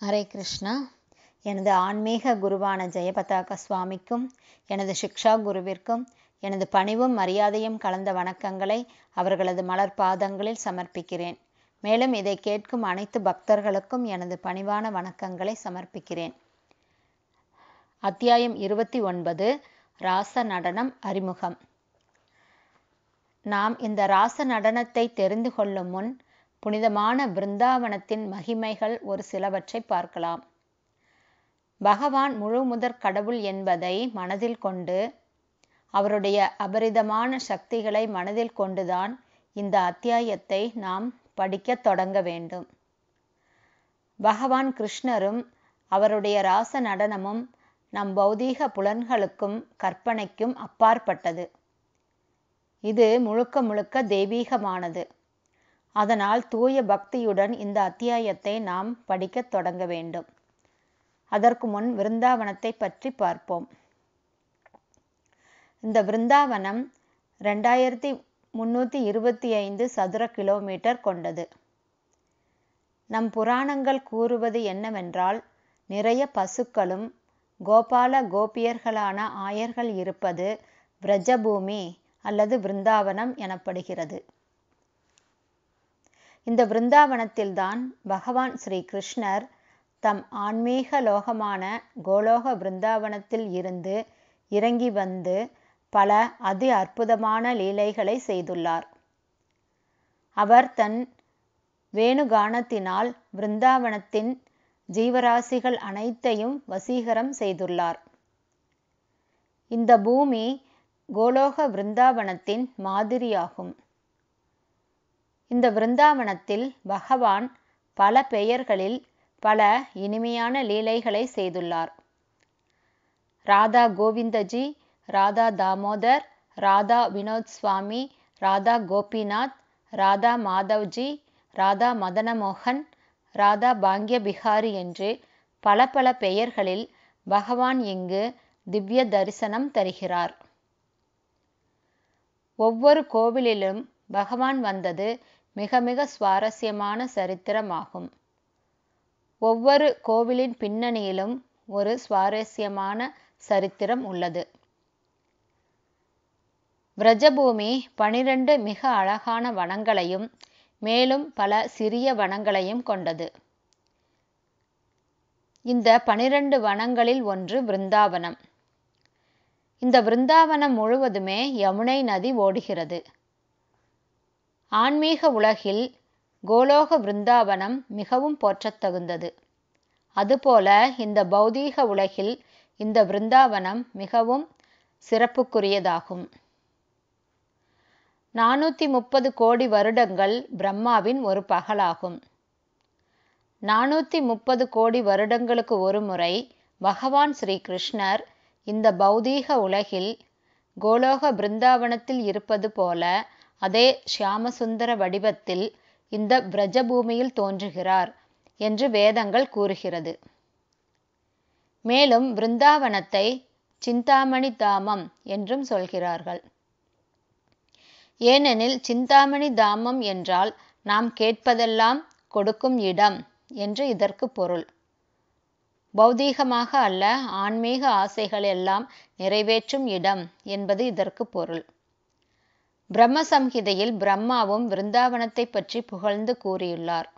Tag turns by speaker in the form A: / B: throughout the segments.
A: ஹரே கிருஷ்ணா. எனது ஆன்மீக குருவான ஜெயபதாக சுவாமிக்கும் எனது சிக்ஷா குருவிற்கும் எனது பணிவும் மரியாதையும் கலந்த வணக்கங்களை அவர்களது மலர் பாதங்களில் சமர்ப்பிக்கிறேன். மேலும் இதை கேட்கும் அனைத்து பக்தர்களுக்கும் எனது பணிவான வணக்கங்களை சமர்ப்பிக்கிறேன். அத்தியாயம் இருபத்தி ஒன்பது ராச நடனம் அறிமுகம். நாம் இந்த ராச நடனத்தை தெரிந்து கொள்ளும் முன் புனிதமான பிருந்தாவனத்தின் மகிமைகள் ஒரு சிலவற்றை பார்க்கலாம். பகவான் முழு முதற் கடவுள் என்பதை மனதில் கொண்டு அவருடைய அபரிதமான சக்திகளை மனதில் கொண்டுதான் இந்த அத்தியாயத்தை நாம் படிக்கத் தொடங்க வேண்டும். பகவான் கிருஷ்ணரும் அவருடைய ராச நடனமும் நம் பௌதீக புலன்களுக்கும் கற்பனைக்கும் அப்பாற்பட்டது. இது முழுக்க முழுக்க தெய்வீகமானது. அதனால் தூய பக்தியுடன் இந்த அத்தியாயத்தை நாம் படிக்கத் தொடங்க வேண்டும். அதற்கு முன் விருந்தாவனத்தை பற்றி பார்ப்போம். இந்த விருந்தாவனம் ரெண்டாயிரத்தி முன்னூற்றி இருபத்தி ஐந்து சதுர கிலோமீட்டர் கொண்டது. நம் புராணங்கள் கூறுவது என்னவென்றால் நிறைய பசுக்களும் கோபால கோபியர்களான ஆயர்கள் இருப்பது பிரஜபூமி அல்லது விருந்தாவனம் எனப்படுகிறது. இந்த விருந்தாவனத்தில்தான் பகவான் ஸ்ரீ கிருஷ்ணர் தம் ஆன்மீக லோகமான கோலோக பிருந்தாவனத்தில் இருந்து இறங்கி வந்து பல அதி அற்புதமான லீலைகளை செய்துள்ளார். அவர் தன் வேணுகானத்தினால் பிருந்தாவனத்தின் ஜீவராசிகள் அனைத்தையும் வசீகரம் செய்துள்ளார். இந்த பூமி கோலோக பிருந்தாவனத்தின் மாதிரியாகும். இந்த விருந்தாவனத்தில் பகவான் பல பெயர்களில் பல இனிமையான லீலைகளை செய்துள்ளார். ராதா கோவிந்தஜி ராதா தாமோதர் ராதா வினோத் சுவாமி ராதா கோபிநாத் ராதா மாதவ்ஜி ராதா மதனமோகன் ராதா பாங்கிய பிகாரி என்று பல பல பெயர்களில் பகவான் இங்கு திவ்ய தரிசனம் தருகிறார். ஒவ்வொரு கோவிலிலும் பகவான் வந்தது மிக மிக சுவாரஸ்யமான சரித்திரமாகும். ஒவ்வொரு கோவிலின் பின்னணியிலும் ஒரு சுவாரஸ்யமான சரித்திரம் உள்ளது. விரஜபூமி பனிரெண்டு மிக அழகான வனங்களையும் மேலும் பல சிறிய வனங்களையும் கொண்டது. இந்த பனிரெண்டு வனங்களில் ஒன்று விருந்தாவனம். இந்த விருந்தாவனம் முழுவதுமே யமுனை நதி ஓடுகிறது. ஆன்மீக உலகில் கோலோக விருந்தாவனம் மிகவும் போற்றத்தகுந்தது. அதுபோல இந்த பௌதீக உலகில் இந்த விருந்தாவனம் மிகவும் சிறப்புக்குரியதாகும். நானூற்றி முப்பது கோடி வருடங்கள் பிரம்மாவின் ஒரு பகலாகும். நானூற்றி முப்பது கோடி வருடங்களுக்கு ஒரு முறை பகவான் ஸ்ரீ கிருஷ்ணர் இந்த பௌதீக உலகில் கோலோக பிருந்தாவனத்தில் இருப்பது போல அதே ஷியாமசுந்தர வடிவத்தில் இந்த பிரஜபூமியில் தோன்றுகிறார் என்று வேதங்கள் கூறுகிறது. மேலும் பிருந்தாவனத்தை சிந்தாமணி தாமம் என்றும் சொல்கிறார்கள். ஏனெனில் சிந்தாமணி தாமம் என்றால் நாம் கேட்பதெல்லாம் கொடுக்கும் இடம் என்று இதற்கு பொருள். பௌதீகமாக அல்ல ஆன்மீக ஆசைகள் எல்லாம் நிறைவேற்றும் இடம் என்பது இதற்கு பொருள். பிரம்ம சம்ஹிதையில் பிரம்மாவும் விருந்தாவனத்தை பற்றி புகழ்ந்து கூறியுள்ளார்.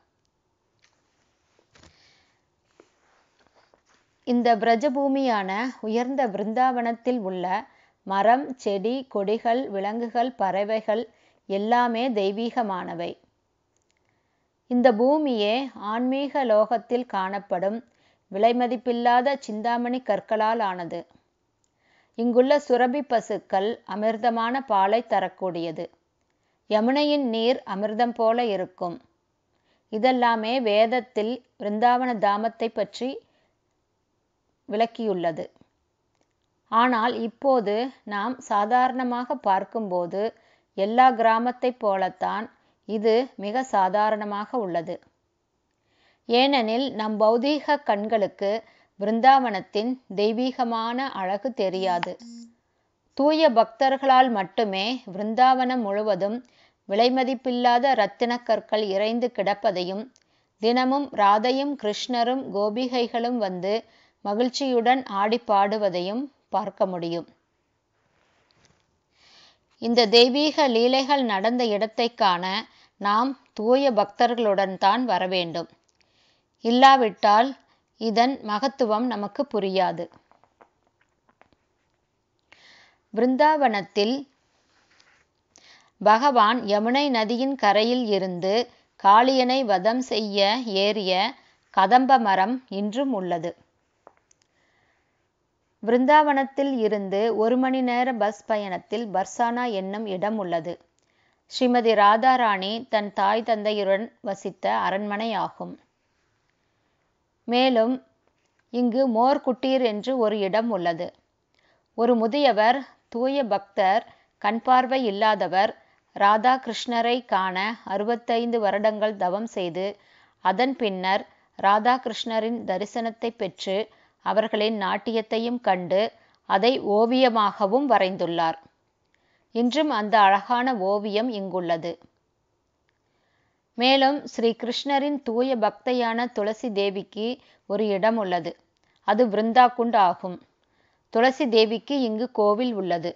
A: இந்த பிரஜபூமியான உயர்ந்த விருந்தாவனத்தில் உள்ள மரம் செடி கொடிகள் விலங்குகள் பறவைகள் எல்லாமே தெய்வீகமானவை. இந்த பூமியே ஆன்மீக லோகத்தில் காணப்படும் விலைமதிப்பில்லாத சிந்தாமணி கற்களால் ஆனது. இங்குள்ள சுரபி பசுக்கள் அமிர்தமான பாலை தரக்கூடியது. யமுனையின் நீர் அமிர்தம் போல இருக்கும். இதெல்லாமே வேதத்தில் பிருந்தாவன தாமத்தை பற்றி விளக்கியுள்ளது. ஆனால் இப்போது நாம் சாதாரணமாக பார்க்கும்போது எல்லா கிராமத்தைப் போலத்தான் இது மிக சாதாரணமாக உள்ளது. ஏனெனில் நம் பௌதீக கண்களுக்கு பிருந்தாவனத்தின் தெய்வீகமான அழகு தெரியாது. தூய பக்தர்களால் மட்டுமே பிருந்தாவனம் முழுவதும் விலைமதிப்பில்லாத இரத்தினக் கற்கள் இறைந்து கிடப்பதையும் தினமும் ராதையும் கிருஷ்ணரும் கோபிகைகளும் வந்து மகிழ்ச்சியுடன் ஆடி பாடுவதையும் பார்க்க முடியும். இந்த தெய்வீக லீலைகள் நடந்த இடத்தை காண நாம் தூய பக்தர்களுடன் தான் வர வேண்டும். இல்லாவிட்டால் இதன் மகத்துவம் நமக்கு புரியாது. பிருந்தாவனத்தில் பகவான் யமுனை நதியின் கரையில் இருந்து காளியனை வதம் செய்ய ஏறிய கதம்ப மரம் இன்றும் உள்ளது. பிருந்தாவனத்தில் இருந்து ஒரு மணி நேர பஸ் பயணத்தில் பர்சானா என்னும் இடம் உள்ளது. ஸ்ரீமதி ராதாராணி தன் தாய் தந்தையுடன் வசித்த அரண்மனை ஆகும். மேலும் இங்கு மோர்குட்டீர் என்று ஒரு இடம் உள்ளது. ஒரு முதியவர் தூய பக்தர் கண் பார்வை இல்லாதவர் ராதாகிருஷ்ணரை காண அறுபத்தைந்து வருடங்கள் தவம் செய்து அதன் பின்னர் ராதாகிருஷ்ணரின் தரிசனத்தை பெற்று அவர்களின் நாட்டியத்தையும் கண்டு அதை ஓவியமாகவும் வரைந்துள்ளார். இன்றும் அந்த அழகான ஓவியம் இங்குள்ளது. மேலும் ஸ்ரீ கிருஷ்ணரின் தூய பக்தையான துளசி தேவிக்கு ஒரு இடம் உள்ளது. அது விருந்தாகுண்ட் ஆகும். துளசி தேவிக்கு இங்கு கோவில் உள்ளது.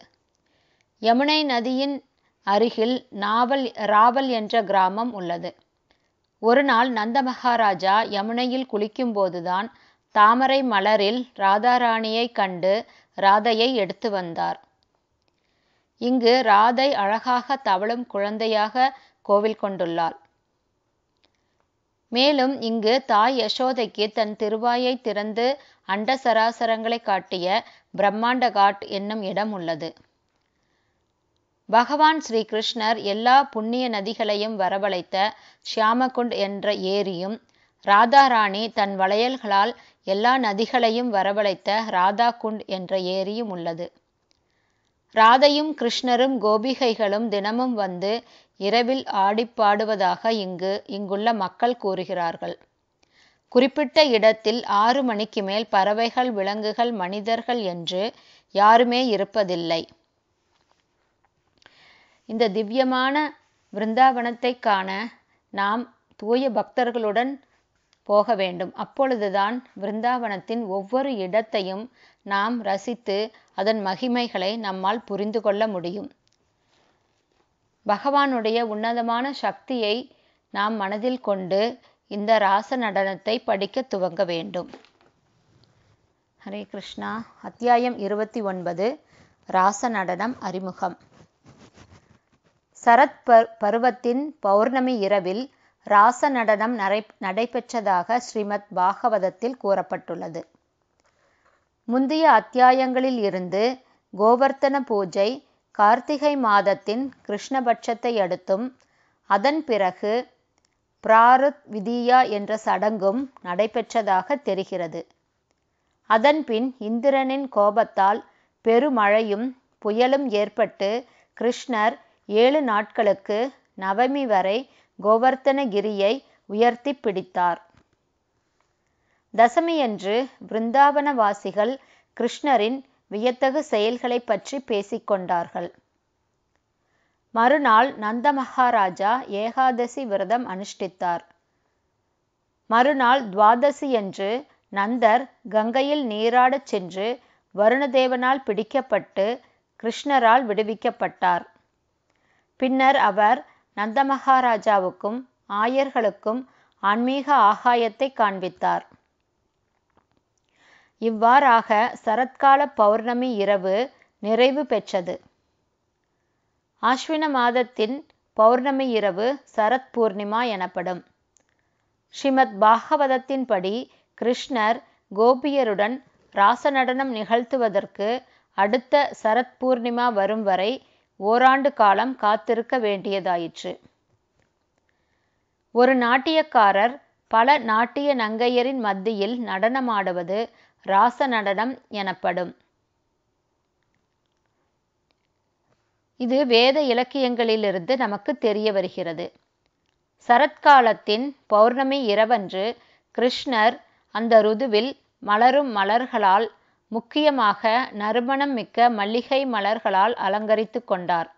A: யமுனை நதியின் அருகில் நாவல் ராவல் என்ற கிராமம் உள்ளது. ஒரு நாள் நந்த மகாராஜா யமுனையில் குளிக்கும்போதுதான் தாமரை மலரில் ராதாராணியை கண்டு ராதையை எடுத்து வந்தார். இங்கு ராதை அழகாக தவழும் குழந்தையாக கோவில் கொண்டுள்ளாள். மேலும் இங்கு தாய் யசோதைக்கு தன் திருவாயை திறந்து அண்ட சராசரங்களை காட்டிய பிரம்மாண்ட காட் என்னும் இடம் உள்ளது. பகவான் ஸ்ரீ கிருஷ்ணர் எல்லா புண்ணிய நதிகளையும் வரவழைத்த ஷியாமகுண்ட் என்ற ஏரியும் ராதாராணி தன் வளையல்களால் எல்லா நதிகளையும் வரவழைத்த ராதா குண்ட் என்ற ஏரியும் உள்ளது. ராதையும் கிருஷ்ணரும் கோபிகைகளும் தினமும் வந்து இரவில் ஆடிப்பாடுவதாக இங்கு இங்குள்ள மக்கள் கூறுகிறார்கள். குறிப்பிட்ட இடத்தில் ஆறு மணிக்கு மேல் பறவைகள் விலங்குகள் மனிதர்கள் என்று யாருமே இருப்பதில்லை. இந்த திவ்யமான விருந்தாவனத்தை காண நாம் தூய பக்தர்களுடன் போக வேண்டும். அப்பொழுதுதான் விருந்தாவனத்தின் ஒவ்வொரு இடத்தையும் நாம் ரசித்து அதன் மகிமைகளை நம்மால் புரிந்து கொள்ள முடியும். பகவானுடைய உன்னதமான சக்தியை நாம் மனதில் கொண்டு இந்த ராச நடனத்தை படிக்க துவங்க வேண்டும். ஹரே கிருஷ்ணா. அத்தியாயம் இருபத்தி ஒன்பது. ராச நடனம் அறிமுகம். சரத் பருவத்தின் பௌர்ணமி இரவில் ராச நடனம் நடை நடைபெற்றதாக ஸ்ரீமத் பாகவதத்தில் கூறப்பட்டுள்ளது. முந்தைய அத்தியாயங்களில் இருந்து கோவர்த்தன பூஜை கார்த்திகை மாதத்தின் கிருஷ்ணபட்சத்தை அடுத்தும் அதன் பிறகு பிராருத் விதியா என்ற சடங்கும் நடைபெற்றதாக தெரிகிறது. அதன்பின் இந்திரனின் கோபத்தால் பெருமழையும் புயலும் ஏற்பட்டு கிருஷ்ணர் ஏழு நாட்களுக்கு நவமி வரை கோவர்த்தனகிரியை உயர்த்தி பிடித்தார். தசமியன்று பிருந்தாவனவாசிகள் கிருஷ்ணரின் வியத்தகு செயல்களைப் பற்றி பேசிக்கொண்டார்கள். மறுநாள் நந்த மகாராஜா ஏகாதசி விரதம் அனுஷ்டித்தார். மறுநாள் துவாதசியன்று நந்தர் கங்கையில் நீராடச் சென்று வருணதேவனால் பிடிக்கப்பட்டு கிருஷ்ணரால் விடுவிக்கப்பட்டார். பின்னர் அவர் நந்த மகாராஜாவுக்கும் ஆயர்களுக்கும் ஆன்மீக ஆகாயத்தை காண்பித்தார். இவ்வாறாக சரத்கால பௌர்ணமி இரவு நிறைவு பெற்றது. ஆஸ்வின மாதத்தின் பௌர்ணமி இரவு சரத் பூர்ணிமா எனப்படும். ஸ்ரீமத் பாகவதத்தின்படி கிருஷ்ணர் கோபியருடன் ராச நடனம் நிகழ்த்துவதற்கு அடுத்த சரத் பூர்ணிமா வரும் வரை ஓராண்டு காலம் காத்திருக்க வேண்டியதாயிற்று. ஒரு நாட்டியக்காரர் பல நாட்டிய நங்கையரின் மத்தியில் நடனமாடுவது ராச நடனம் எனப்படும். இது வேத இலக்கியங்களிலிருந்து நமக்கு தெரிய வருகிறது. சரத்காலத்தின் பௌர்ணமி இரவன்று கிருஷ்ணர் அந்த ருதுவில் மலரும் மலர்களால் முக்கியமாக நறுமணம் மிக்க மல்லிகை மலர்களால் அலங்கரித்து கொண்டார்.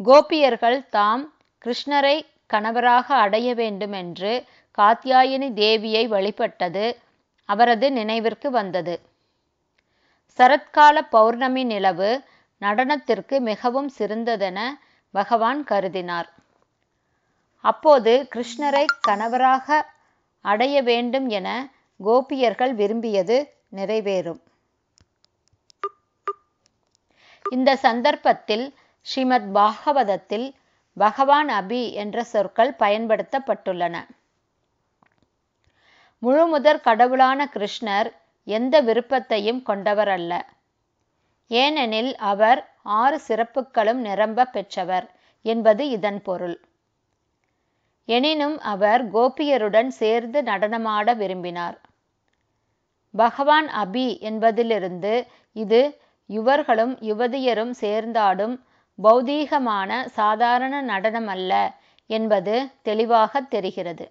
A: கோபியர்கள் தாம் கிருஷ்ணரை கணவராக அடைய வேண்டும் என்று காத்யாயினி தேவியை வழிபட்டது அவரது நினைவிற்கு வந்தது. சரத்கால பௌர்ணமி நிலவு நடனத்திற்கு மிகவும் சிறந்ததென பகவான் கருதினார். அப்போது கிருஷ்ணரை கணவராக அடைய வேண்டும் என கோபியர்கள் விரும்பியது நிறைவேறும். இந்த சந்தர்ப்பத்தில் ஸ்ரீமத் பாகவதத்தில் பகவான் அபி என்ற சொற்கள் பயன்படுத்தப்பட்டுள்ளன. முழுமுதற் கடவுளான கிருஷ்ணர் எந்த விருப்பத்தையும் கொண்டவர் அல்ல. ஏனெனில் அவர் ஆறு சிறப்புகளும் நிரம்ப பெற்றவர் என்பது இதன் பொருள். எனினும் அவர் கோபியருடன் சேர்ந்து நடனமாட விரும்பினார். பகவான் அபி என்பதிலிருந்து இது யுவர்களும் யுவதியரும் சேர்ந்தாடும் பௌதீகமான சாதாரண நடனம் அல்ல என்பது தெளிவாக தெரிகிறது.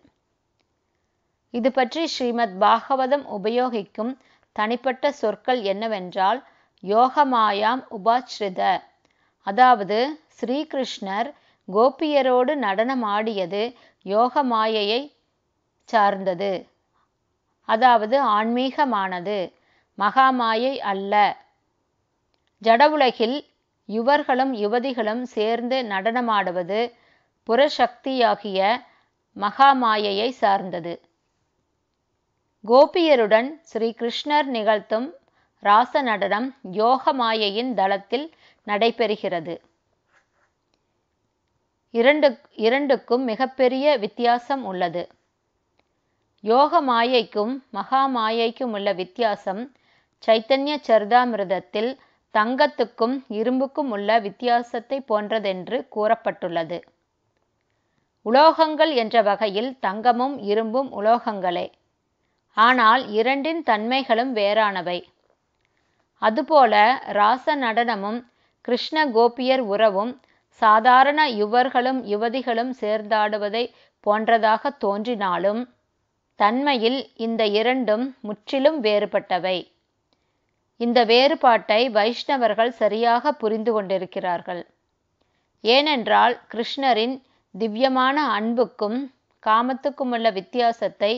A: இது பற்றி ஸ்ரீமத் பாகவதம் உபயோகிக்கும் தனிப்பட்ட சொற்கள் என்னவென்றால் யோகமாயாம் உபாச்ரித அதாவது ஸ்ரீகிருஷ்ணர் கோபியரோடு நடனமாடியது யோக மாயையை சார்ந்தது. அதாவது ஆன்மீகமானது மகாமாயை அல்ல. ஜடவுலகில் யுவர்களும் யுவதிகளும் சேர்ந்து நடனமாடுவது புறசக்தியாகிய மகாமாயையை சார்ந்தது. கோபியருடன் ஸ்ரீகிருஷ்ணர் நிகழ்த்தும் ராச நடனம் யோக மாயையின் தளத்தில் நடைபெறுகிறது. இரண்டு இரண்டுக்கும் மிகப்பெரிய வித்தியாசம் உள்ளது. யோக மாயைக்கும் மகா மாயைக்கும் உள்ள வித்தியாசம் சைத்தன்ய சரிதாமிரதத்தில் தங்கத்துக்கும் இரும்புக்கும் உள்ள வித்தியாசத்தை போன்றதென்று கூறப்பட்டுள்ளது. உலோகங்கள் என்ற வகையில் தங்கமும் இரும்பும் உலோகங்களே. ஆனால் இரண்டின் தன்மைகளும் வேறானவை. அதுபோல ராச நடனமும் கிருஷ்ண கோபியர் உறவும் சாதாரண யுவர்களும் யுவதிகளும் சேர்ந்தாடுவதை போன்றதாக தோன்றினாலும் தன்மையில் இந்த இரண்டும் முற்றிலும் வேறுபட்டவை. இந்த வேறுபாட்டை வைஷ்ணவர்கள் சரியாக புரிந்து கொண்டிருக்கிறார்கள். ஏனென்றால் கிருஷ்ணரின் திவ்யமான அன்புக்கும் காமத்துக்குமுள்ள வித்தியாசத்தை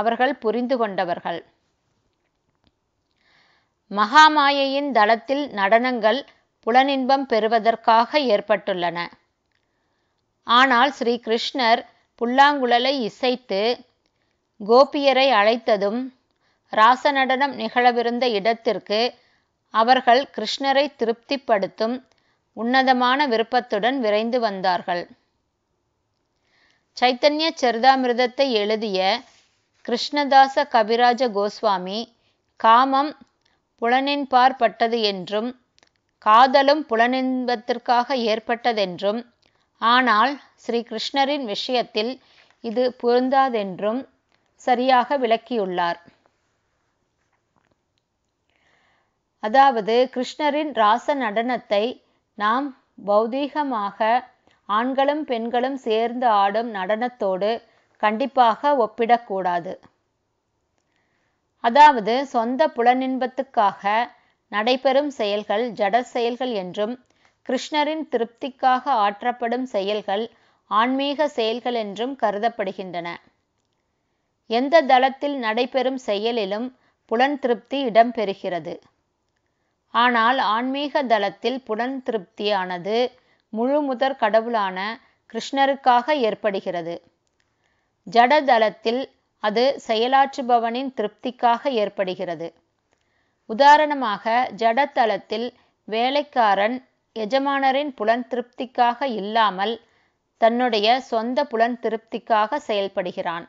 A: அவர்கள் புரிந்து கொண்டவர்கள். மகாமாயையின் தளத்தில் நடனங்கள் புலனின்பம் பெறுவதற்காக ஏற்பட்டுள்ளன. ஆனால் ஸ்ரீ கிருஷ்ணர் புல்லாங்குழலை இசைத்து கோபியரை அழைத்ததும் ராசநடனம் நிகழவிருந்த இடத்திற்கு அவர்கள் கிருஷ்ணரை திருப்திப்படுத்தும் உன்னதமான விருப்பத்துடன் விரைந்து வந்தார்கள். சைத்தன்ய சரிதாமிர்தத்தை எழுதிய கிருஷ்ணதாச கவிராஜ கோஸ்வாமி காமம் புலனின்பாற்பட்டது என்றும் காதலும் புலனின்பத்திற்காக ஏற்பட்டதென்றும் ஆனால் ஸ்ரீ கிருஷ்ணரின் விஷயத்தில் இது பொருந்தாதென்றும் சரியாக விளக்கியுள்ளார். அதாவது கிருஷ்ணரின் ராச நடனத்தை நாம் பௌதீகமாக ஆண்களும் பெண்களும் சேர்ந்து ஆடும் நடனத்தோடு கண்டிப்பாக ஒப்பிடக்கூடாது. அதாவது சொந்த புலனின்பத்துக்காக நடைபெறும் செயல்கள் ஜட செயல்கள் என்றும் கிருஷ்ணரின் திருப்திக்காக ஆற்றப்படும் செயல்கள் ஆன்மீக செயல்கள் என்றும் கருதப்படுகின்றன. எந்த தளத்தில் நடைபெறும் செயலிலும் புலன் திருப்தி இடம்பெறுகிறது ஆனால் ஆன்மீக தளத்தில் புலன் திருப்தியானது முழு முதற் கடவுளான கிருஷ்ணருக்காக ஏற்படுகிறது. ஜடதளத்தில் அது செயலாற்றுபவனின் திருப்திக்காக ஏற்படுகிறது. உதாரணமாக ஜடத்தளத்தில் வேலைக்காரன் எஜமானரின் புலன் திருப்திக்காக இல்லாமல் தன்னுடைய சொந்த புலன் திருப்திக்காக செயல்படுகிறான்.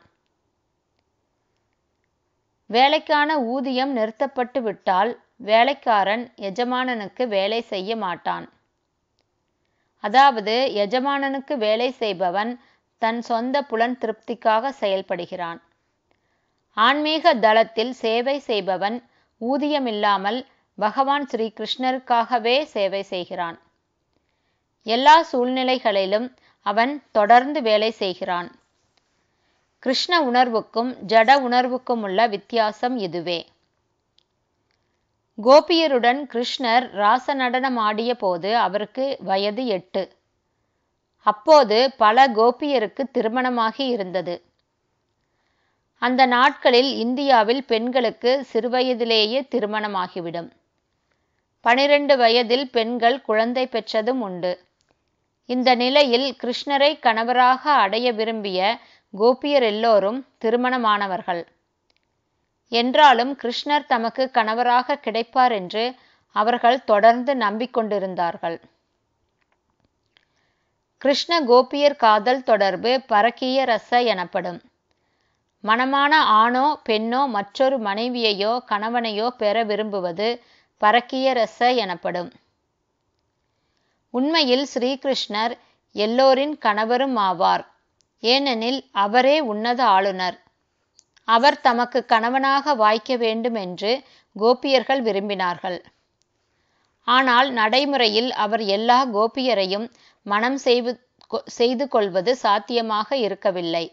A: வேலைக்கான ஊதியம் நிறுத்தப்பட்டு விட்டால் வேலைக்காரன் எஜமானனுக்கு வேலை செய்ய மாட்டான். அதாவது எஜமானனுக்கு வேலை செய்பவன் தன் சொந்த புலன் திருப்திக்காக செயல்படுகிறான். ஆன்மீக தளத்தில் சேவை செய்பவன் ஊதியமில்லாமல் பகவான் ஸ்ரீ கிருஷ்ணருக்காகவே சேவை செய்கிறான். எல்லா சூழ்நிலைகளிலும் அவன் தொடர்ந்து வேலை செய்கிறான். கிருஷ்ண உணர்வுக்கும் ஜட உணர்வுக்கும் உள்ள வித்தியாசம் இதுவே. கோபியருடன் கிருஷ்ணர் ராச நடனம் ஆடிய போது அவருக்கு வயது எட்டு. அப்போது பல கோபியருக்கு திருமணமாகி இருந்தது. அந்த நாட்களில் இந்தியாவில் பெண்களுக்கு சிறுவயதிலேயே திருமணமாகிவிடும். பனிரெண்டு வயதில் பெண்கள் குழந்தை பெற்றதும் உண்டு. இந்த நிலையில் கிருஷ்ணரை கணவராக அடைய விரும்பிய கோபியர் எல்லோரும் திருமணமானவர்கள். என்றாலும் கிருஷ்ணர் தமக்கு கணவராக கிடைப்பார் என்று அவர்கள் தொடர்ந்து நம்பிக்கொண்டிருந்தார்கள். கிருஷ்ண கோபியர் காதல் தொடர்பு பரக்கிய ரச எனப்படும். மணமான ஆணோ பெண்ணோ மற்றொரு மனைவியையோ கணவனையோ பெற விரும்புவது பரக்கிய ரச எனப்படும். உண்மையில் ஸ்ரீகிருஷ்ணர் எல்லோரின் கணவரும் ஆவார். ஏனெனில் அவரே உன்னத ஆளுநர். அவர் தமக்கு கணவனாக வாய்க்க வேண்டும் என்று கோபியர்கள் விரும்பினார்கள். ஆனால் நடைமுறையில் அவர் எல்லா கோபியரையும் மனம் செய்து செய்து கொள்வது சாத்தியமாக இருக்கவில்லை.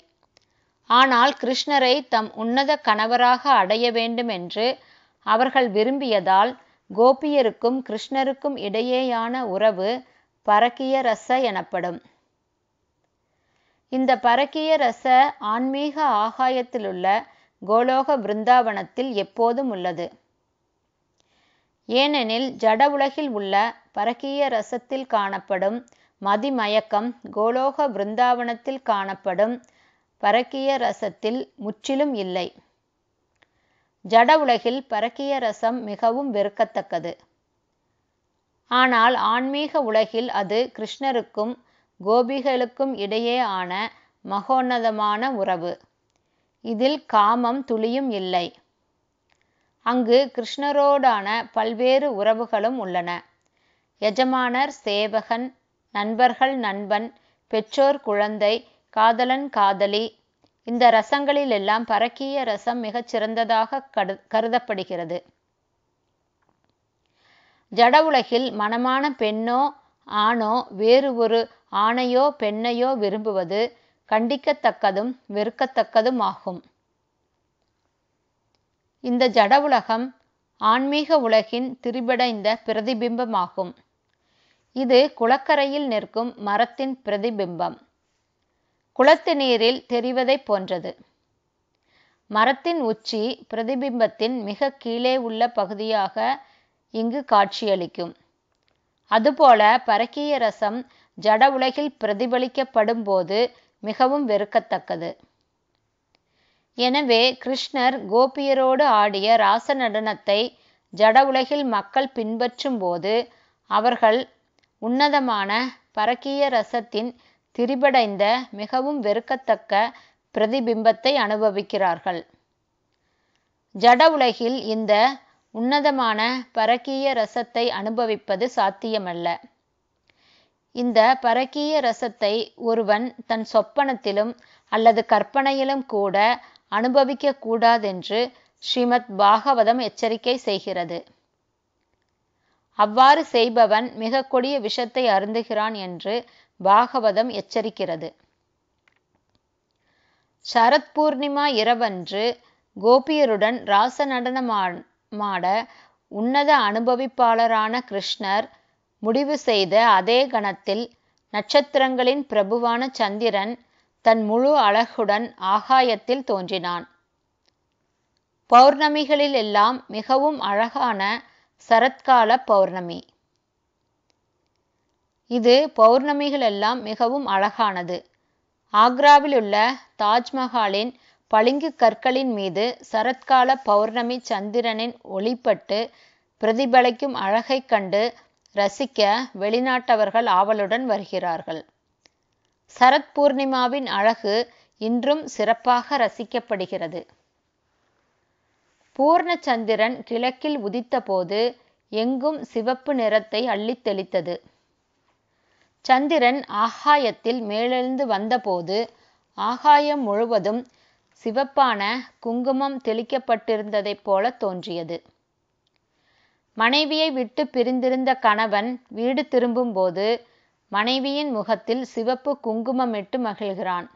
A: ஆனால் கிருஷ்ணரை தம் உன்னத கணவராக அடைய வேண்டும் என்று அவர்கள் விரும்பியதால் கோபியருக்கும் கிருஷ்ணருக்கும் இடையேயான உறவு பரக்கிய ரச எனப்படும். இந்த பரக்கிய ரச ஆன்மீக ஆகாயத்திலுள்ள கோலோக பிருந்தாவனத்தில் எப்போதும் உள்ளது. ஏனெனில் ஜட உலகில் உள்ள பரக்கிய ரசத்தில் காணப்படும் மதிமயக்கம் கோலோக பிருந்தாவனத்தில் காணப்படும் பரக்கிய ரசத்தில் முற்றிலும் இல்லை. ஜட உலகில் பரக்கிய ரசம் மிகவும் வெறுக்கத்தக்கது. ஆனால் ஆன்மீக உலகில் அது கிருஷ்ணருக்கும் கோபிகளுக்கும் இடையே ஆன மகோன்னதமான உறவு. இதில் காமம் துளியும் இல்லை. அங்கு கிருஷ்ணரோடான பல்வேறு உறவுகளும் உள்ளன. எஜமானர் சேவகன் நண்பர்கள் நண்பன் பெற்றோர் குழந்தை காதலன் காதலி. இந்த ரசங்களிலெல்லாம் பரக்கிய ரசம் மிகச் சிறந்ததாக கரு கருதப்படுகிறது. ஜட உலகில் மனமான பெண்ணோ ஆணோ வேறு ஒரு ஆணையோ பெண்ணையோ விரும்புவது கண்டிக்கத்தக்கதும் வெறுக்கத்தக்கதும் ஆகும். இந்த ஜட உலகம் ஆன்மீக உலகின் திரிபடைந்த பிரதிபிம்பமாகும். இது குளக்கரையில் நிற்கும் மரத்தின் பிரதிபிம்பம். குளத்து நீரில் தெரிவதைப் போன்றது. மரத்தின் உச்சி பிரதிபிம்பத்தின் மிக கீழே உள்ள பகுதியாக இங்கு காட்சியளிக்கும். அதுபோல பரக்கிய ரசம் ஜட உலகில் பிரதிபலிக்கப்படும் போது மிகவும் வெறுக்கத்தக்கது. எனவே கிருஷ்ணர் கோபியரோடு ஆடிய ராச நடனத்தை ஜட உலகில் மக்கள் பின்பற்றும் போது அவர்கள் உன்னதமான பரக்கிய ரசத்தின் திரிபடைந்த மிகவும் வெறுக்கத்தக்க பிரதிபிம்பத்தை அனுபவிக்கிறார்கள். ஜட உலகில் இந்த உன்னதமான பரக்கிய ரசத்தை அனுபவிப்பது சாத்தியமல்ல. இந்த பரக்கிய ரசத்தை ஒருவன் தன் சொப்பனத்திலும் அல்லது கற்பனையிலும் கூட அனுபவிக்க கூடாதென்று ஸ்ரீமத் பாகவதம் எச்சரிக்கை செய்கிறது. அவ்வாறு செய்பவன் மிக கொடிய விஷத்தை அருந்துகிறான் என்று பாகவதம் எச்சரிக்கிறது. சரத் பூர்ணிமா இரவன்று கோபியருடன் ராச நடனமாட உன்னத அனுபவிப்பாளரான கிருஷ்ணர் முடிவு செய்த அதே கணத்தில் நட்சத்திரங்களின் பிரபுவான சந்திரன் தன் முழு அழகுடன் ஆகாயத்தில் தோன்றினான். பௌர்ணமிகளில் எல்லாம் மிகவும் அழகான சரத்கால பௌர்ணமி. இது பௌர்ணமிகளெல்லாம் மிகவும் அழகானது. ஆக்ராவில் உள்ள தாஜ்மஹாலின் பளிங்கு கற்களின் மீது சரத்கால பௌர்ணமி சந்திரனின் ஒளிப்பட்டு பிரதிபலிக்கும் அழகைக் கண்டு ரசிக்க வெளிநாட்டவர்கள் ஆவலுடன் வருகிறார்கள். சரத் பூர்ணிமாவின் அழகு இன்றும் சிறப்பாக ரசிக்கப்படுகிறது. பூர்ணச்சந்திரன் கிழக்கில் உதித்தபோது எங்கும் சிவப்பு நிறத்தை அள்ளித் தெளித்தது. சந்திரன் ஆகாயத்தில் மேலெழுந்து வந்தபோது ஆகாயம் முழுவதும் சிவப்பான குங்குமம் தெளிக்கப்பட்டிருந்ததைப் போல தோன்றியது. மனைவியை விட்டு பிரிந்திருந்த கணவன் வீடு திரும்பும்போது மனைவியின் முகத்தில் சிவப்பு குங்குமமிட்டு மகிழ்கிறான்.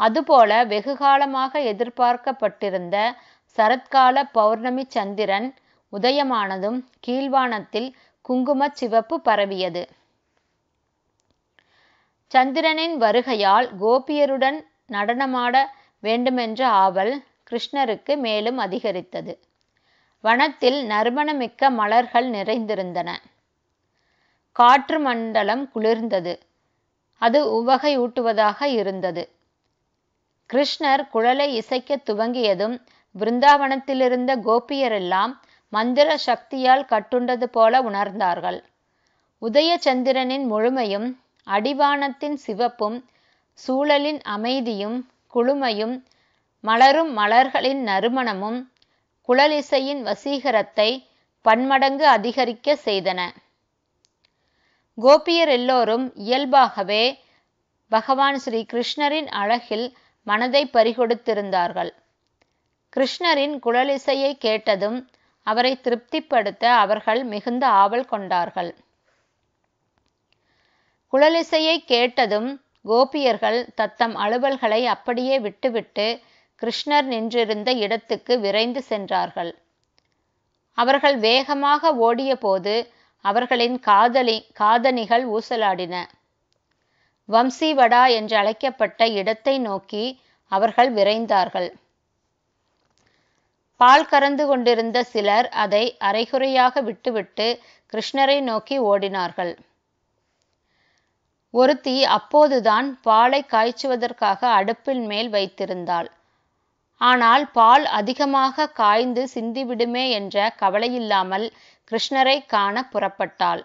A: அதுபோல வெகுகாலமாக எதிர்பார்க்கப்பட்டிருந்த சரத்கால பௌர்ணமி சந்திரன் உதயமானதும் கீழ்வானத்தில் குங்குமச் சிவப்பு பரவியது. சந்திரனின் வருகையால் கோபியருடன் நடனமாட வேண்டுமென்ற ஆவல் கிருஷ்ணருக்கு மேலும் அதிகரித்தது. வனத்தில் நறுமணமிக்க மலர்கள் நிறைந்திருந்தன. காற்று மண்டலம் குளிர்ந்தது. அது உவகையூட்டுவதாக இருந்தது. கிருஷ்ணர் குழலை இசைக்க துவங்கியதும் பிருந்தாவனத்திலிருந்த கோபியரெல்லாம் மந்திர சக்தியால் கட்டுண்டது போல உணர்ந்தார்கள். உதயச்சந்திரனின் முழுமையும் அடிவானத்தின் சிவப்பும் சூழலின் அமைதியும் குளுமையும் மலரும் மலர்களின் நறுமணமும் குழலிசையின் வசீகரத்தை பன்மடங்கு அதிகரிக்க செய்தன. கோபியர் எல்லோரும் இயல்பாகவே பகவான் ஸ்ரீ கிருஷ்ணரின் அழகில் மனதை பறிகொடுத்திருந்தார்கள். கிருஷ்ணரின் குழலிசையை கேட்டதும் அவரை திருப்திப்படுத்த அவர்கள் மிகுந்த ஆவல் கொண்டார்கள். குழலிசையை கேட்டதும் கோபியர்கள் தத்தம் அலுவல்களை அப்படியே விட்டுவிட்டு கிருஷ்ணர் நின்றிருந்த இடத்துக்கு விரைந்து சென்றார்கள். அவர்கள் வேகமாக ஓடியபோது அவர்களின் காதலி காதணிகள் ஊசலாடின. வம்சிவடா என்று அழைக்கப்பட்ட இடத்தை நோக்கி அவர்கள் விரைந்தார்கள். பால் கறந்து கொண்டிருந்த சிலர் அதை அரைகுறையாக விட்டுவிட்டு கிருஷ்ணரை நோக்கி ஓடினார்கள். ஒருத்தி அப்போதுதான் பாலை காய்ச்சுவதற்காக அடுப்பின் மேல் வைத்திருந்தாள். ஆனால் பால் அதிகமாக காய்ந்து சிந்திவிடுமே என்ற கவலையில்லாமல் கிருஷ்ணரை காண புறப்பட்டாள்.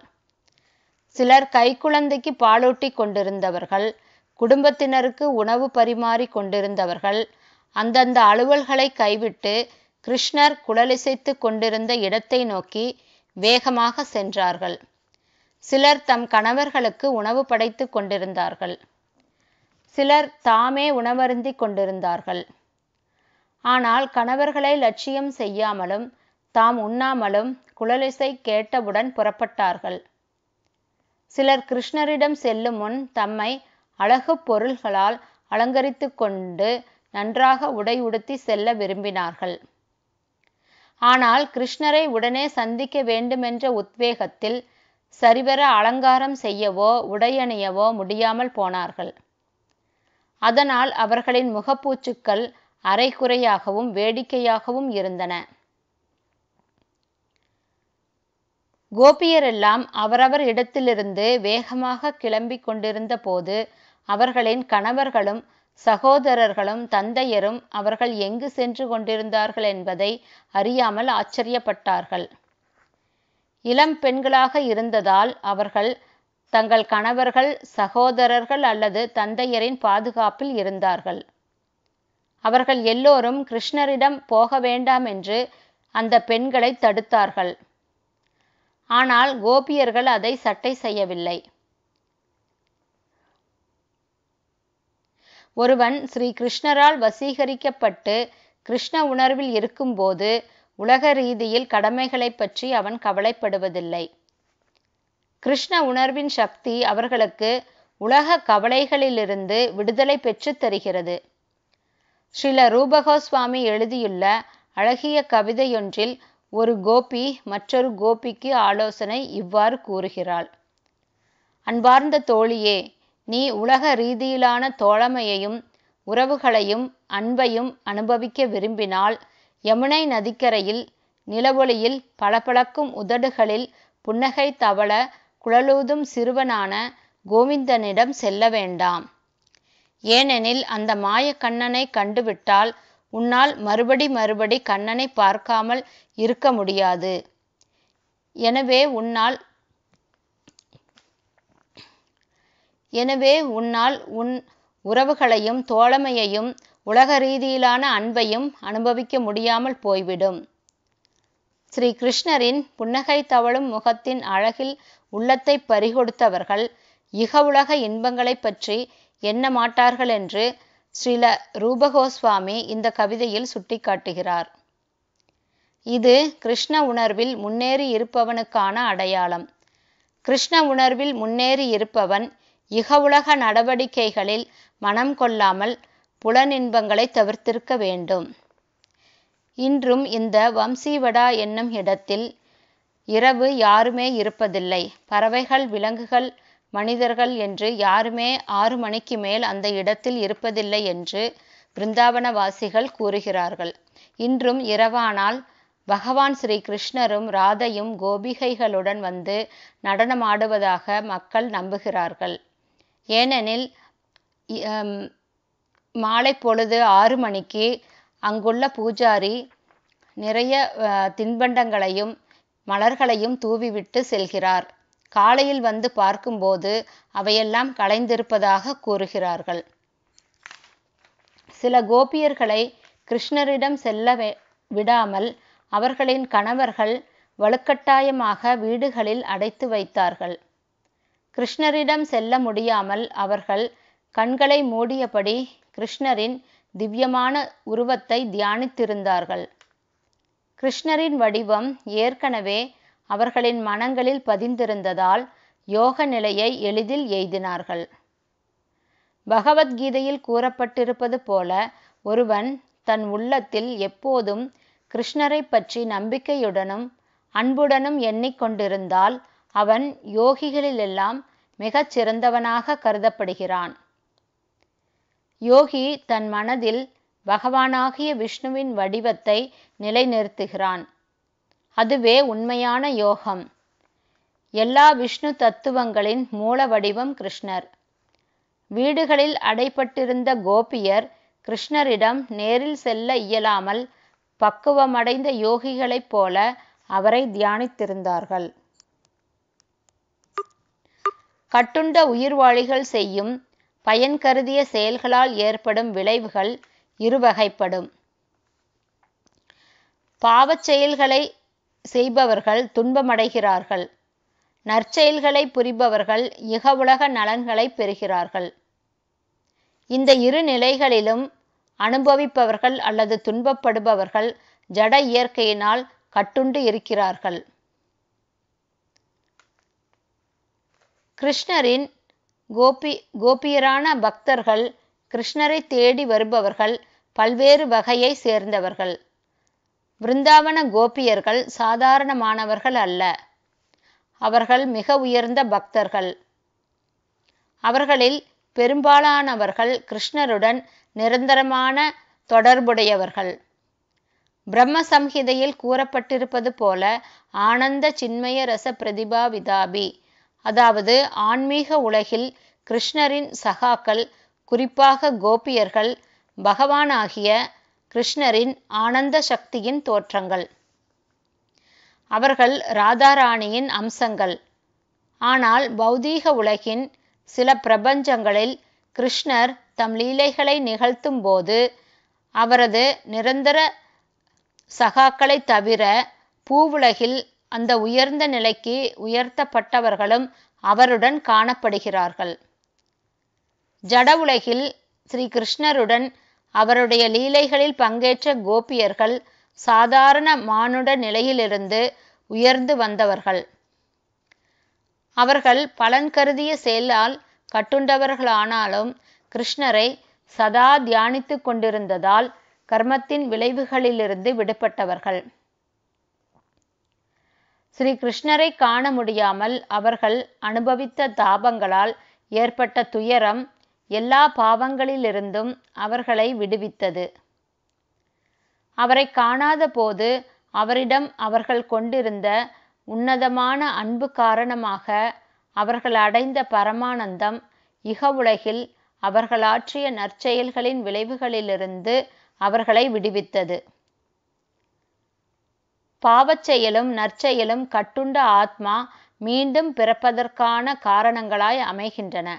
A: சிலர் கைக்குழந்தைக்கு பாலூட்டி கொண்டிருந்தவர்கள் குடும்பத்தினருக்கு உணவு பரிமாறி கொண்டிருந்தவர்கள் அந்தந்த அலுவல்களை கைவிட்டு கிருஷ்ணர் குழலிசைத்து கொண்டிருந்த இடத்தை நோக்கி வேகமாக சென்றார்கள். சிலர் தம் கணவர்களுக்கு உணவு படைத்து கொண்டிருந்தார்கள். சிலர் தாமே உணவருந்தி கொண்டிருந்தார்கள். ஆனால் கணவர்களை லட்சியம் செய்யாமலும் தாம் உண்ணாமலும் குழலிசை கேட்டவுடன் புறப்பட்டார்கள். சிலர் கிருஷ்ணரிடம் செல்லும் முன் தம்மை அழகு பொருள்களால் அலங்கரித்து கொண்டு நன்றாக உடை உடுத்தி செல்ல விரும்பினார்கள். ஆனால் கிருஷ்ணரை உடனே சந்திக்க வேண்டுமென்ற உத்வேகத்தில் சரிவர அலங்காரம் செய்யவோ உடையணியவோ முடியாமல் போனார்கள். அதனால் அவர்களின் முகப்பூச்சுக்கள் அரைக்குறையாகவும் வேடிக்கையாகவும் இருந்தன. கோபியரெல்லாம் அவரவர் இடத்திலிருந்து வேகமாக கிளம்பி கொண்டிருந்த போது அவர்களின் கணவர்களும் சகோதரர்களும் தந்தையரும் அவர்கள் எங்கு சென்று கொண்டிருந்தார்கள் என்பதை அறியாமல் ஆச்சரியப்பட்டார்கள். இளம் பெண்களாக இருந்ததால் அவர்கள் தங்கள் கணவர்கள் சகோதரர்கள் அல்லது தந்தையரின் பாதுகாப்பில் இருந்தார்கள். அவர்கள் எல்லோரும் கிருஷ்ணரிடம் போக வேண்டாம் என்று அந்த பெண்களை தடுத்தார்கள். ஆனால் கோபியர்கள் அதை சட்டை செய்யவில்லை. ஒருவன் ஸ்ரீ கிருஷ்ணரால் வசீகரிக்கப்பட்டு கிருஷ்ண உணர்வில் இருக்கும்போது உலக ரீதியில் கடமைகளை பற்றி அவன் கவலைப்படுவதில்லை. கிருஷ்ண உணர்வின் சக்தி அவர்களுக்கு உலக கவலைகளிலிருந்து விடுதலை பெற்று தருகிறது. ஸ்ரீல ரூபகோஸ்வாமி எழுதியுள்ள அழகிய கவிதையொன்றில் ஒரு கோபி மற்றொரு கோபிக்கு ஆலோசனை இவ்வாறு கூறுகிறாள். அன்பார்ந்த தோழியே நீ உலக ரீதியிலான தோழமையையும் உறவுகளையும் அன்பையும் அனுபவிக்க விரும்பினால் யமுனை நதிக்கரையில் நிலவொளியில் பளபளக்கும் உதடுகளில் புன்னகை தவள குழலூதும் சிறுவனான கோவிந்தனிடம் செல்ல வேண்டாம். ஏனெனில் அந்த மாய கண்ணனை கண்டுவிட்டால் உன்னால் மறுபடி மறுபடி கண்ணனை பார்க்காமல் இருக்க முடியாது. எனவே உன்னால் எனவே உன்னால் உன் உறவுகளையும் தோழமையையும் உலக ரீதியிலான அன்பையும் அனுபவிக்க முடியாமல் போய்விடும். ஸ்ரீ கிருஷ்ணரின் புன்னகை தவழும் முகத்தின் அழகில் உள்ளத்தை பறிகொடுத்தவர்கள் இக உலக இன்பங்களை பற்றி எண்ண மாட்டார்கள் என்று ஸ்ரீல ரூபகோஸ்வாமி இந்த கவிதையில் சுட்டிக்காட்டுகிறார். இது கிருஷ்ண உணர்வில் முன்னேறி இருப்பவனுக்கான அடையாளம். கிருஷ்ண உணர்வில் முன்னேறி இருப்பவன் இக உலக நடவடிக்கைகளில் மனம் கொள்ளாமல் புலனின்பங்களை தவிர்த்திருக்க வேண்டும். இன்றும் இந்த வம்சீவடா என்னும் இடத்தில் இரவு யாருமே இருப்பதில்லை. பறவைகள் விலங்குகள் மனிதர்கள் என்று யாருமே ஆறு மணிக்கு மேல் அந்த இடத்தில் இருப்பதில்லை என்று பிருந்தாவனவாசிகள் கூறுகிறார்கள். இன்றும் இரவானால் பகவான் ஸ்ரீ கிருஷ்ணரும் ராதையும் கோபிகைகளுடன் வந்து நடனமாடுவதாக மக்கள் நம்புகிறார்கள். ஏனெனில் மாலை பொழுது ஆறு மணிக்கு அங்குள்ள பூஜாரி நிறைய தின்பண்டங்களையும் மலர்களையும் தூவிவிட்டு செல்கிறார். காலையில் வந்து பார்க்கும்போது அவையெல்லாம் களைந்திருப்பதாக கூறுகிறார்கள். சில கோபியர்களை கிருஷ்ணரிடம் செல்ல விடாமல் அவர்களின் கணவர்கள் வலுக்கட்டாயமாக வீடுகளில் அடைத்து வைத்தார்கள். கிருஷ்ணரிடம் செல்ல முடியாமல் அவர்கள் கண்களை மூடியபடி கிருஷ்ணரின் திவ்யமான உருவத்தை தியானித்திருந்தார்கள். கிருஷ்ணரின் வடிவம் ஏற்கனவே அவர்களின் மனங்களில் பதிந்திருந்ததால் யோக நிலையை எளிதில் எய்தினார்கள். பகவத்கீதையில் கூறப்பட்டிருப்பது போல ஒருவன் தன் உள்ளத்தில் எப்போதும் கிருஷ்ணரை பற்றி நம்பிக்கையுடனும் அன்புடனும் எண்ணிக்கொண்டிருந்தால் அவன் யோகிகளிலெல்லாம் மிகச் சிறந்தவனாக கருதப்படுகிறான். யோகி தன் மனதில் பகவானாகிய விஷ்ணுவின் வடிவத்தை நிலைநிறுத்துகிறான். அதுவே உண்மையான யோகம். எல்லா விஷ்ணு தத்துவங்களின் மூல வடிவம் கிருஷ்ணர். வீடுகளில் அடைப்பட்டிருந்த கோபியர் கிருஷ்ணரிடம் நேரில் செல்ல இயலாமல் பக்குவமடைந்த யோகிகளைப் போல அவரை தியானித்திருந்தார்கள். கட்டுண்ட உயிர்வாழிகள் செய்யும் பயன் கருதிய செயல்களால் ஏற்படும் விளைவுகள் இருவகைப்படும். பாவச் செயல்களை செய்பவர்கள் துன்பமடைகிறார்கள். நற்செயல்களை புரிபவர்கள் இகவுலக நலன்களை பெறுகிறார்கள். இந்த இரு நிலைகளிலும் அனுபவிப்பவர்கள் அல்லது துன்பப்படுபவர்கள் ஜட இயற்கையினால் கட்டுண்டு இருக்கிறார்கள். கிருஷ்ணரின் கோபி கோபியரான பக்தர்கள் கிருஷ்ணரை தேடி வருபவர்கள் பல்வேறு வகையை சேர்ந்தவர்கள். பிருந்தாவன கோபியர்கள் சாதாரணமானவர்கள் அல்ல. அவர்கள் மிக உயர்ந்த பக்தர்கள். அவர்களில் பெரும்பாலானவர்கள் கிருஷ்ணருடன் நிரந்தரமான தொடர்புடையவர்கள். பிரம்ம சம்ஹிதையில் கூறப்பட்டிருப்பது போல ஆனந்த சின்மய ரச பிரதிபா விதாபி அதாவது ஆன்மீக உலகில் கிருஷ்ணரின் சகாக்கள் குறிப்பாக கோபியர்கள் பகவானாகிய கிருஷ்ணரின் ஆனந்த சக்தியின் தோற்றங்கள். அவர்கள் ராதாராணியின் அம்சங்கள். ஆனால் பௌதீக உலகின் சில பிரபஞ்சங்களில் கிருஷ்ணர் தம் லீலைகளை நிகழ்த்தும் போது அவரது நிரந்தர சகாக்களை தவிர பூவுலகில் அந்த உயர்ந்த நிலைக்கு உயர்த்தப்பட்டவர்களும் அவருடன் காணப்படுகிறார்கள். ஜட உலகில் ஸ்ரீ கிருஷ்ணருடன் அவருடைய லீலைகளில் பங்கேற்ற கோபியர்கள் சாதாரண மானுட நிலையிலிருந்து உயர்ந்து வந்தவர்கள். அவர்கள் பலன் கருதிய செயலால் கட்டுண்டவர்களானாலும் கிருஷ்ணரை சதா தியானித்து கொண்டிருந்ததால் கர்மத்தின் விளைவுகளிலிருந்து விடுபட்டவர்கள். ஸ்ரீ கிருஷ்ணரை காண முடியாமல் அவர்கள் அனுபவித்த தாபங்களால் ஏற்பட்ட துயரம் எல்லா பாவங்களிலிருந்தும் அவர்களை விடுவித்தது. அவரை காணாத போது அவரிடம் அவர்கள் கொண்டிருந்த உன்னதமான அன்பு காரணமாக அவர்கள் அடைந்த பரமானந்தம் இகவுலகில் அவர்களாற்றிய நற்செயல்களின் விளைவுகளிலிருந்து அவர்களை விடுவித்தது. பாவச் செயலும் நற்செயலும் கட்டுண்ட ஆத்மா மீண்டும் பிறப்பதற்கான காரணங்களாய் அமைகின்றன.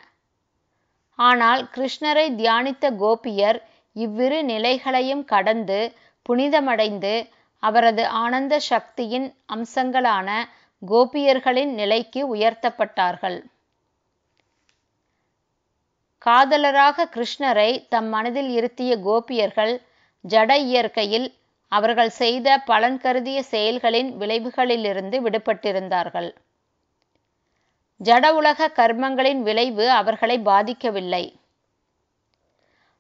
A: ஆனால் கிருஷ்ணரை தியானித்த கோபியர் இவ்விரு நிலைகளையும் கடந்து புனிதமடைந்து அவரது ஆனந்த சக்தியின் அம்சங்களான கோபியர்களின் நிலைக்கு உயர்த்தப்பட்டார்கள். காதலராக கிருஷ்ணரை தம் மனதில் இருத்திய கோபியர்கள் ஜட இயற்கையில் அவர்கள் செய்த பலன் கருதிய செயல்களின் விளைவுகளிலிருந்து விடுபட்டிருந்தார்கள். ஜட உலக கர்மங்களின் விளைவு அவர்களை பாதிக்கவில்லை.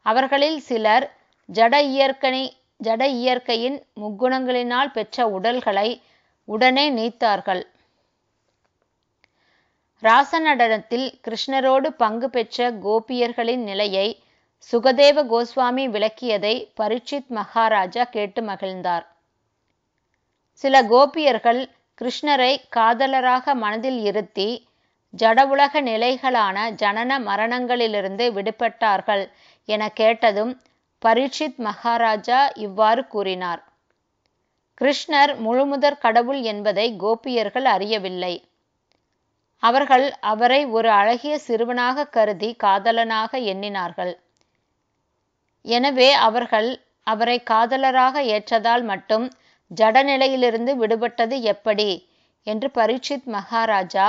A: அவர்களில் சிலர் ஜட இயற்கை ஜட இயற்கையின் முக்குணங்களினால் பெற்ற உடல்களை உடனே நீத்தார்கள். ராசநடனத்தில் கிருஷ்ணரோடு பங்கு பெற்ற கோபியர்களின் நிலையை சுகதேவ கோஸ்வாமி விளக்கியதை பரீட்சித் மகாராஜா கேட்டு மகிழ்ந்தார். சில கோபியர்கள் கிருஷ்ணரை காதலராக மனதில் இருத்தி ஜடவுலக நிலைகளான ஜனன மரணங்களிலிருந்து விடுபட்டார்கள் என கேட்டதும் பரீட்சித் மகாராஜா இவ்வாறு கூறினார். கிருஷ்ணர் முழுமுதற் கடவுள் என்பதை கோபியர்கள் அறியவில்லை. அவர்கள் அவரை ஒரு அழகிய சிறுவனாக கருதி காதலனாக எண்ணினார்கள். எனவே அவர்கள் அவரை காதலராக ஏற்றதால் மட்டும் ஜடநிலையிலிருந்து விடுபட்டது எப்படி? என்று பரீட்சித் மகாராஜா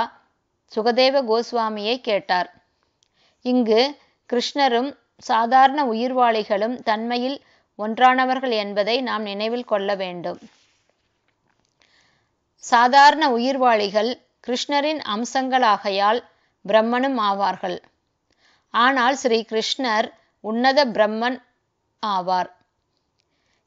A: சுகதேவ கோஸ்வாமியை கேட்டார். இங்கு கிருஷ்ணரும் சாதாரண உயிர்வாளிகளும் தன்மையில் ஒன்றானவர்கள் என்பதை நாம் நினைவில் கொள்ள வேண்டும். சாதாரண உயிர்வாளிகள் கிருஷ்ணரின் அம்சங்களாகையால் பிரம்மனும் ஆவார்கள். ஆனால் ஸ்ரீ கிருஷ்ணர் உன்னத பிரம்மன் ஆவார்.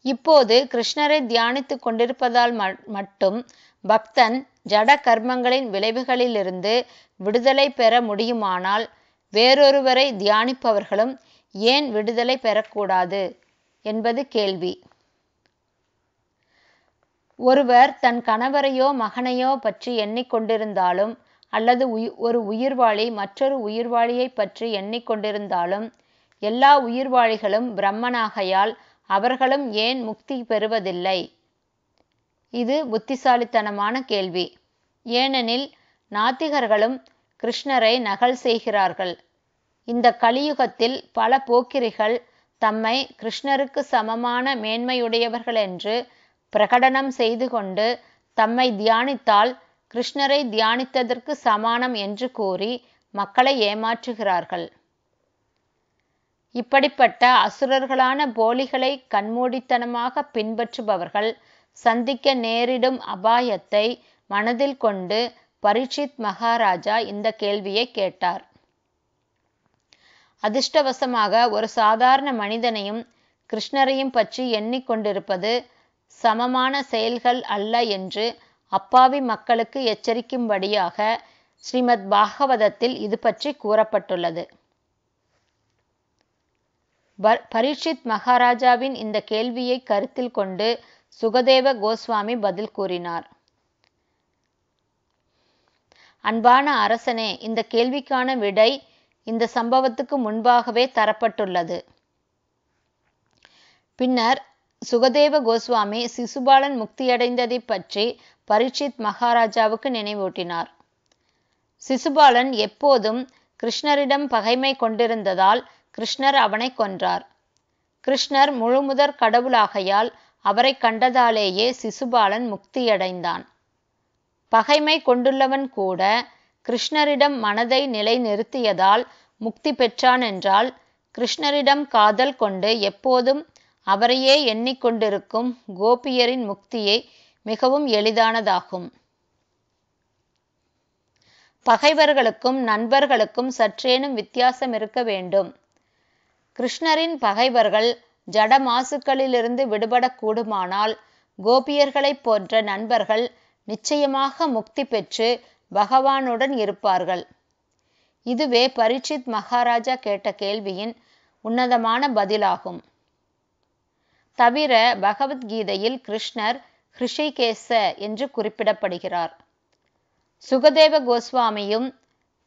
A: இப்போது கிருஷ்ணரை தியானித்து கொண்டிருப்பதால் மட்டும் பக்தன் ஜட கர்மங்களின் விளைவுகளிலிருந்து விடுதலை பெற முடியுமானால் வேறொருவரை தியானிப்பவர்களும் ஏன் விடுதலை பெறக்கூடாது என்பது கேள்வி. ஒருவர் தன் கணவரையோ மகனையோ பற்றி எண்ணிக்கொண்டிருந்தாலும் அல்லது ஒரு உயிர்வாளி மற்றொரு உயிர்வாளியை பற்றி எண்ணிக்கொண்டிருந்தாலும் எல்லா உயிர்வாழிகளும் பிரம்மனாகையால் அவர்களும் ஏன் முக்தி பெறுவதில்லை? இது புத்திசாலித்தனமான கேள்வி. ஏனெனில் நாத்திகர்களும் கிருஷ்ணரை நகல் செய்கிறார்கள். இந்த கலியுகத்தில் பல போக்கிரிகள் தம்மை கிருஷ்ணருக்கு சமமான மேன்மையுடையவர்கள் என்று பிரகடனம் செய்து கொண்டு தம்மை தியானித்தால் கிருஷ்ணரை தியானித்ததற்கு சமானம் என்று கூறி மக்களை ஏமாற்றுகிறார்கள். இப்படிப்பட்ட அசுரர்களான போலிகளை கண்மூடித்தனமாக பின்பற்றுபவர்கள் சந்திக்க நேரிடும் அபாயத்தை மனதில் கொண்டு பரீட்சித் மகாராஜா இந்த கேள்வியை கேட்டார். அதிர்ஷ்டவசமாக ஒரு சாதாரண மனிதனையும் கிருஷ்ணரையும் பற்றி எண்ணிக்கொண்டிருப்பது சமமான செயல்கள் அல்ல என்று அப்பாவி மக்களுக்கு எச்சரிக்கும்படியாக ஸ்ரீமத் பாகவதத்தில் இது பற்றி கூறப்பட்டுள்ளது. பரீட்சித் மகாராஜாவின் இந்த கேள்வியை கருத்தில் கொண்டு சுகதேவ கோஸ்வாமி பதில் கூறினார். அன்பான அரசனே இந்த கேள்விக்கான விடை இந்த சம்பவத்துக்கு முன்பாகவே தரப்பட்டுள்ளது. பின்னர் சுகதேவ கோஸ்வாமி சிசுபாலன் முக்தியடைந்ததை பற்றி பரீட்சித் மகாராஜாவுக்கு நினைவூட்டினார். சிசுபாலன் எப்போதும் கிருஷ்ணரிடம் பகைமை கொண்டிருந்ததால் கிருஷ்ணர் அவனை கொன்றார். கிருஷ்ணர் முழுமுதற் கடவுளாகையால் அவரை கண்டதாலேயே சிசுபாலன் முக்தியடைந்தான். பகைமை கொண்டுள்ளவன் கூட கிருஷ்ணரிடம் மனதை நிலைநிறுத்தியதால் முக்தி பெற்றான் என்றால் கிருஷ்ணரிடம் காதல் கொண்டு எப்போதும் அவரையே எண்ணிக்கொண்டிருக்கும் கோபியரின் முக்தியை மிகவும் எளிதானதாகும். பகைவர்களுக்கும் நண்பர்களுக்கும் சற்றேனும் வித்தியாசம் இருக்க வேண்டும். கிருஷ்ணரின் பகைவர்கள் ஜட மாசுக்களிலிருந்து விடுபடக்கூடுமானால் கோபியர்களைப் போன்ற நண்பர்கள் நிச்சயமாக முக்தி பெற்று பகவானுடன் இருப்பார்கள். இதுவே பரீட்சித் மகாராஜா கேட்ட கேள்வியின் உன்னதமான பதிலாகும். தவிர பகவத்கீதையில் கிருஷ்ணர் ஹிருஷிகேச என்று குறிப்பிடப்படுகிறார். சுகதேவ கோஸ்வாமியும்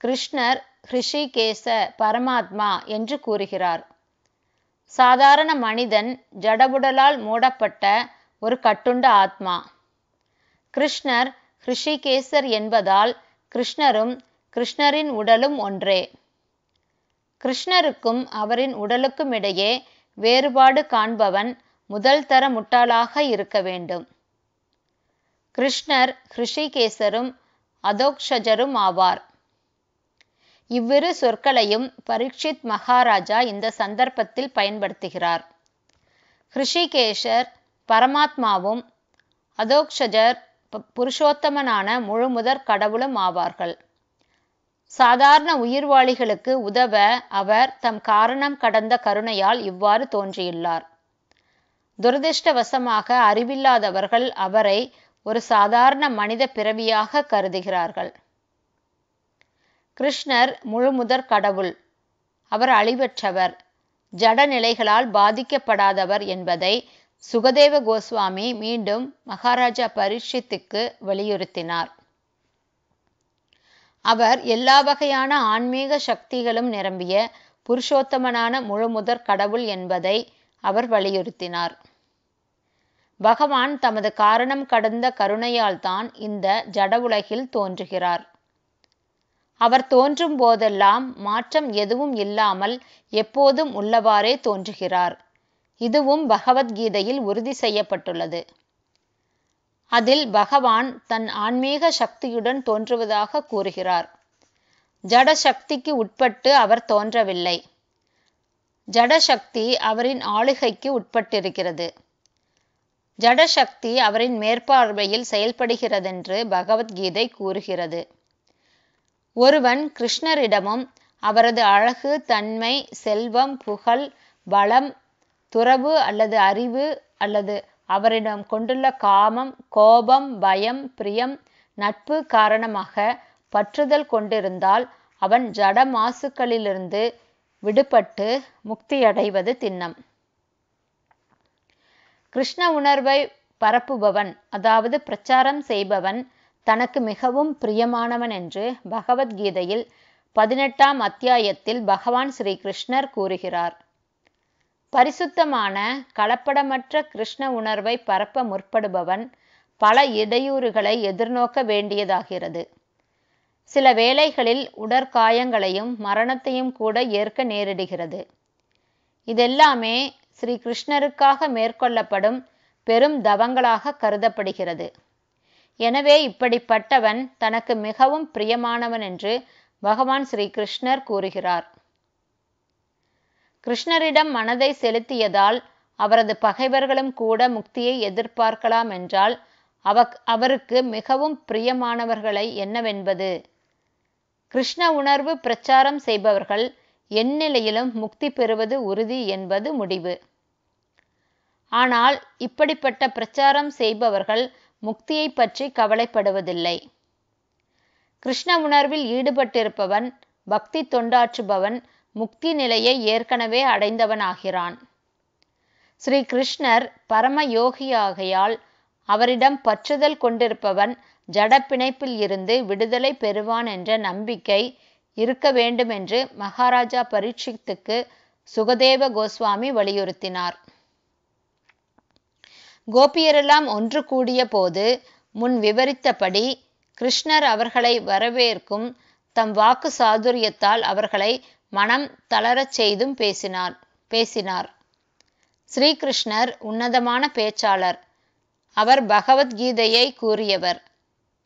A: கிருஷ்ணர் ஹிருஷிகேச பரமாத்மா என்று கூறுகிறார். சாதாரண மனிதன் ஜடபுடலால் மூடப்பட்ட ஒரு கட்டுண்ட ஆத்மா. கிருஷ்ணர் ஹிருஷிகேசர் என்பதால் கிருஷ்ணரும் கிருஷ்ணரின் உடலும் ஒன்றே. கிருஷ்ணருக்கும் அவரின் உடலுக்கும் இடையே வேறுபாடு காண்பவன் முதல் தர முட்டாளாக இருக்க வேண்டும். கிருஷ்ணர் ஹிருஷிகேசரும் அதோக்ஷஜரும் ஆவார். இவ்விரு சொற்களையும் பரீட்சித் மகாராஜா இந்த சந்தர்ப்பத்தில் பயன்படுத்துகிறார். ஹிருஷிகேஷர் பரமாத்மாவும் அதோக்ஷஜர் புருஷோத்தமனான முழுமுதற் கடவுளும் ஆவார்கள். சாதாரண உயிர்வாளிகளுக்கு உதவ அவர் தம் காரணம் கடந்த கருணையால் இவ்வாறு தோன்றியுள்ளார். துரதிருஷ்டவசமாக அறிவில்லாதவர்கள் அவரை ஒரு சாதாரண மனித பிறவியாக கருதுகிறார்கள். கிருஷ்ணர் முழுமுதற் கடவுள். அவர் அழிவற்றவர். ஜட நிலைகளால் பாதிக்கப்படாதவர் என்பதை சுகதேவ கோஸ்வாமி மீண்டும் மகாராஜா பரீட்சித்துக்கு வலியுறுத்தினார். அவர் எல்லா வகையான ஆன்மீக சக்திகளும் நிரம்பிய புருஷோத்தமனான முழுமுதற் கடவுள் என்பதை அவர் வலியுறுத்தினார். பகவான் தமது காரணம் கடந்த கருணையால்தான் இந்த ஜட உலகில் தோன்றுகிறார். அவர் தோன்றும் போதெல்லாம் மாற்றம் எதுவும் இல்லாமல் எப்போதும் உள்ளவாறே தோன்றுகிறார். இதுவும் பகவத்கீதையில் உறுதி செய்யப்பட்டுள்ளது. அதில் பகவான் தன் ஆன்மீக சக்தியுடன் தோன்றுவதாக கூறுகிறார். ஜட சக்திக்கு உட்பட்டு அவர் தோன்றவில்லை. ஜடசக்தி அவரின் ஆளுகைக்கு உட்பட்டிருக்கிறது. ஜடசக்தி அவரின் மேற்பார்வையில் செயல்படுகிறதென்று பகவத்கீதை கூறுகிறது. ஒருவன் கிருஷ்ணரிடமும் அவரது அழகு தன்மை செல்வம் புகழ் பலம் துறவு அல்லது அறிவு அல்லது அவரிடம் கொண்டுள்ள காமம் கோபம் பயம் பிரியம் நட்பு காரணமாக பற்றுதல் கொண்டிருந்தால் அவன் ஜட மாசுக்களிலிருந்து விடுபட்டு முக்தியடைவது திண்ணம். கிருஷ்ண உணர்வை பரப்புபவன் அதாவது பிரச்சாரம் செய்பவன் தனக்கு மிகவும் பிரியமானவன் என்று பகவத்கீதையில் பதினெட்டாம் அத்தியாயத்தில் பகவான் ஸ்ரீ கிருஷ்ணர் கூறுகிறார். பரிசுத்தமான கலப்படமற்ற கிருஷ்ண உணர்வை பரப்ப முற்படுபவன் பல இடையூறுகளை எதிர்நோக்க வேண்டியதாகிறது. சில வேளைகளில் உடற்காயங்களையும் மரணத்தையும் கூட ஏற்க நேரிடுகிறது. இதெல்லாமே ஸ்ரீ கிருஷ்ணருக்காக மேற்கொள்ளப்படும் பெரும் தவங்களாக கருதப்படுகிறது. எனவே இப்படிப்பட்டவன் தனக்கு மிகவும் பிரியமானவன் என்று பகவான் ஸ்ரீ கிருஷ்ணர் கூறுகிறார். கிருஷ்ணரிடம் மனதை செலுத்தியதால் அவரது பகைவர்களும் கூட முக்தியை எதிர்பார்க்கலாம் என்றால் அவ அவருக்கு மிகவும் பிரியமானவர்களை என்னவென்பது? கிருஷ்ண உணர்வு பிரச்சாரம் செய்பவர்கள் எந்நிலையிலும் முக்தி பெறுவது உறுதி என்பது முடிவு. ஆனால் இப்படிப்பட்ட பிரச்சாரம் செய்பவர்கள் முக்தியை பற்றி கவலைப்படுவதில்லை. கிருஷ்ண உணர்வில் ஈடுபட்டிருப்பவன் பக்தி தொண்டாற்றுபவன் முக்தி நிலையை ஏற்கனவே அடைந்தவனாகிறான். ஸ்ரீ கிருஷ்ணர் பரம யோகியாகையால் அவரிடம் பற்றுதல் கொண்டிருப்பவன் ஜடப்பிணைப்பில் இருந்து விடுதலை பெறுவான் என்ற நம்பிக்கை இருக்க வேண்டுமென்று மகாராஜா பரீட்சித்துக்கு சுகதேவ கோஸ்வாமி வலியுறுத்தினார். கோபியரெல்லாம் ஒன்று கூடிய போது முன் விவரித்தபடி கிருஷ்ணர் அவர்களை வரவேற்கும் தம் வாக்கு சாதுரியத்தால் அவர்களை மனம் தளரச் செய்தும் பேசினார் பேசினார். ஸ்ரீகிருஷ்ணர் உன்னதமான பேச்சாளர். அவர் பகவத்கீதையை கூறியவர்.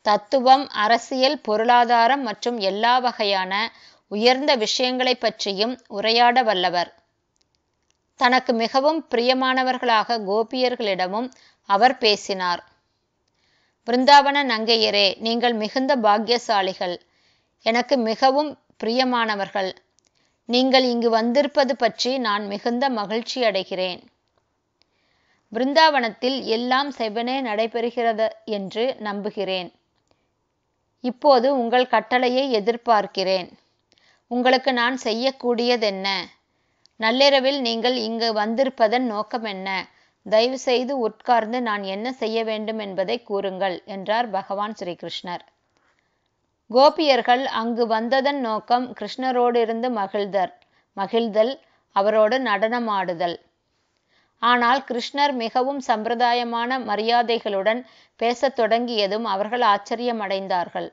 A: தத்துவம் அரசியல் பொருளாதாரம் மற்றும் எல்லா வகையான உயர்ந்த விஷயங்களை பற்றியும் உரையாட வல்லவர். தனக்கு மிகவும் பிரியமானவர்களாக கோபியர்களிடமும் அவர் பேசினார். பிருந்தாவன நங்கையரே நீங்கள் மிகுந்த பாக்கியசாலிகள். எனக்கு மிகவும் பிரியமானவர்கள். நீங்கள் இங்கு வந்திருப்பது பற்றி நான் மிகுந்த மகிழ்ச்சி அடைகிறேன். பிருந்தாவனத்தில் எல்லாம் செவ்வனே நடைபெறுகிறது என்று நம்புகிறேன். இப்போது உங்கள் கட்டளையை எதிர்பார்க்கிறேன். உங்களுக்கு நான் செய்யக்கூடியதென்ன? நள்ளிரவில் நீங்கள் இங்கு வந்திருப்பதன் நோக்கம் என்ன? தயவு செய்து உட்கார்ந்து நான் என்ன செய்ய வேண்டும் என்பதை கூறுங்கள் என்றார் பகவான் ஸ்ரீகிருஷ்ணர். கோபியர்கள் அங்கு வந்ததன் நோக்கம் கிருஷ்ணரோடு இருந்து மகிழ்தல் மகிழ்தல் அவரோடு நடனமாடுதல். ஆனால் கிருஷ்ணர் மிகவும் சம்பிரதாயமான மரியாதைகளுடன் பேசத் தொடங்கியதும் அவர்கள் ஆச்சரியமடைந்தார்கள்.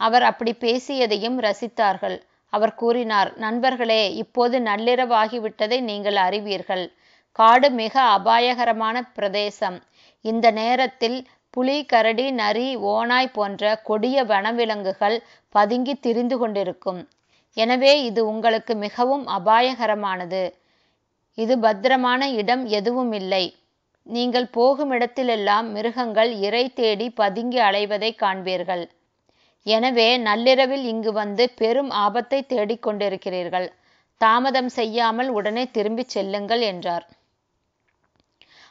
A: அவர் அப்படி பேசியதையும் ரசித்தார்கள். அவர் கூறினார் நண்பர்களே இப்போது நள்ளிரவாகிவிட்டதை நீங்கள் அறிவீர்கள். காடு மிக அபாயகரமான பிரதேசம். இந்த நேரத்தில் புலி கரடி நரி ஓனாய் போன்ற கொடிய வனவிலங்குகள் பதுங்கி திரிந்து கொண்டிருக்கும். எனவே இது உங்களுக்கு மிகவும் அபாயகரமானது. இது பத்திரமான இடம் எதுவும் இல்லை. நீங்கள் போகும் இடத்திலெல்லாம் மிருகங்கள் இறை தேடி பதுங்கி அலைவதை காண்பீர்கள். எனவே நள்ளிரவில் இங்கு வந்து பெரும் ஆபத்தை தேடிக்கொண்டிருக்கிறீர்கள். தாமதம் செய்யாமல் உடனே திரும்பி செல்லுங்கள் என்றார்.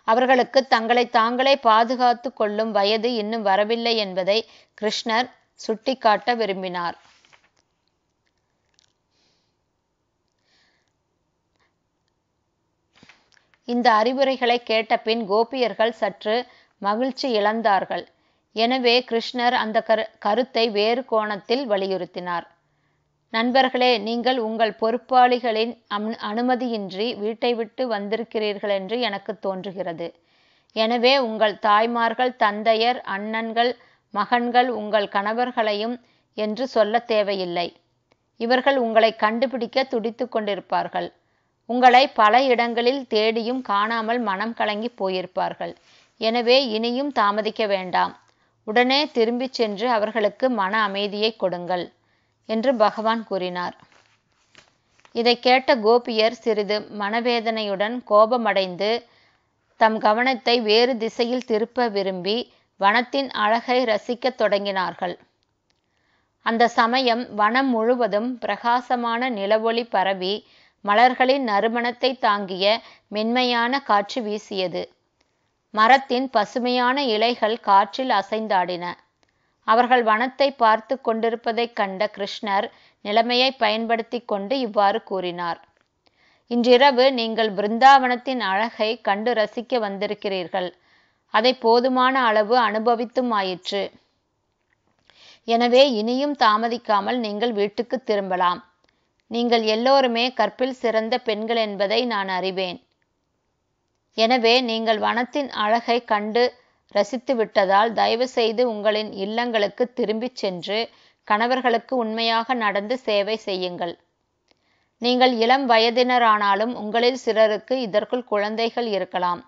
A: அவர்களுக்கு தங்களை தாங்களே பாதுகாத்து கொள்ளும் வயது இன்னும் வரவில்லை என்பதை கிருஷ்ணர் சுட்டிக்காட்ட விரும்பினார். இந்த அறிவுரைகளை கேட்டபின் கோபியர்கள் சற்று மகிழ்ச்சி இழந்தார்கள். எனவே கிருஷ்ணர் அந்த கரு கருத்தை வேறு கோணத்தில் வலியுறுத்தினார். நண்பர்களே நீங்கள் உங்கள் பொறுப்பாளிகளின் அம் அனுமதியின்றி வீட்டை விட்டு வந்திருக்கிறீர்கள் என்று எனக்கு தோன்றுகிறது. எனவே உங்கள் தாய்மார்கள் தந்தையர் அண்ணன்கள் மகன்கள் உங்கள் கணவர்களையும் என்று சொல்ல தேவையில்லை. இவர்கள் உங்களை கண்டுபிடிக்க துடித்து கொண்டிருப்பார்கள். உங்களை பல இடங்களில் தேடியும் காணாமல் மனம் கலங்கி போயிருப்பார்கள். எனவே இனியும் தாமதிக்க வேண்டாம். உடனே திரும்பிச் சென்று அவர்களுக்கு மன அமைதியை கொடுங்கள் என்று பகவான் கூறினார். இதை கேட்ட கோபியர் சிறிது மனவேதனையுடன் கோபமடைந்து தம் கவனத்தை வேறு திசையில் திருப்ப விரும்பி வனத்தின் அழகை ரசிக்கத் தொடங்கினார்கள். அந்த சமயம் வனம் முழுவதும் பிரகாசமான நிலவொளி பரவி மலர்களின் நறுமணத்தை தாங்கிய மென்மையான காற்று வீசியது. மரத்தின் பசுமையான இலைகள் காற்றில் அசைந்தாடின. அவர்கள் வனத்தை பார்த்து கொண்டிருப்பதைக் கண்ட கிருஷ்ணர் நிலைமையை பயன்படுத்தி கொண்டு இவ்வாறு கூறினார். இன்றிரவு நீங்கள் பிருந்தாவனத்தின் அழகை கண்டு ரசிக்க வந்திருக்கிறீர்கள். அதை போதுமான அளவு அனுபவித்தும் ஆயிற்று. எனவே இனியும் தாமதிக்காமல் நீங்கள் வீட்டுக்கு திரும்பலாம். நீங்கள் எல்லோருமே கற்பில் சிறந்த பெண்கள் என்பதை நான் அறிவேன். எனவே நீங்கள் வனத்தின் அழகை கண்டு ரசித்து விட்டதால் தயவு செய்து உங்களின் இல்லங்களுக்கு திரும்பிச் சென்று கணவர்களுக்கு உண்மையாக நடந்து சேவை செய்யுங்கள். நீங்கள் இளம் வயதினரானாலும் உங்களில் சிலருக்கு இதற்குள் குழந்தைகள் இருக்கலாம்.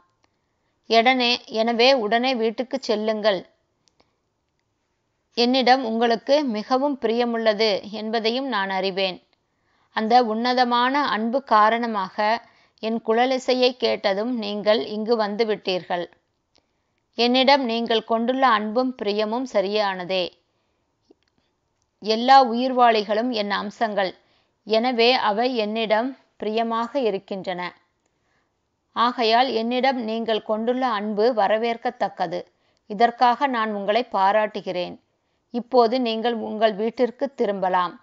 A: எடனே எனவே உடனே வீட்டுக்கு செல்லுங்கள். என்னிடம் உங்களுக்கு மிகவும் பிரியமுள்ளது என்பதையும் நான் அறிவேன். அந்த உன்னதமான அன்பு காரணமாக என் குழலிசையை கேட்டதும் நீங்கள் இங்கு வந்துவிட்டீர்கள். என்னிடம் நீங்கள் கொண்டுள்ள அன்பும் பிரியமும் சரியானதே. எல்லா உயிர்வாளிகளும் என் அம்சங்கள். எனவே அவை என்னிடம் பிரியமாக இருக்கின்றன. ஆகையால் என்னிடம் நீங்கள் கொண்டுள்ள அன்பு வரவேற்கத்தக்கது. இதற்காக நான் உங்களை பாராட்டுகிறேன். இப்போது நீங்கள் உங்கள் வீட்டிற்கு திரும்பலாம்.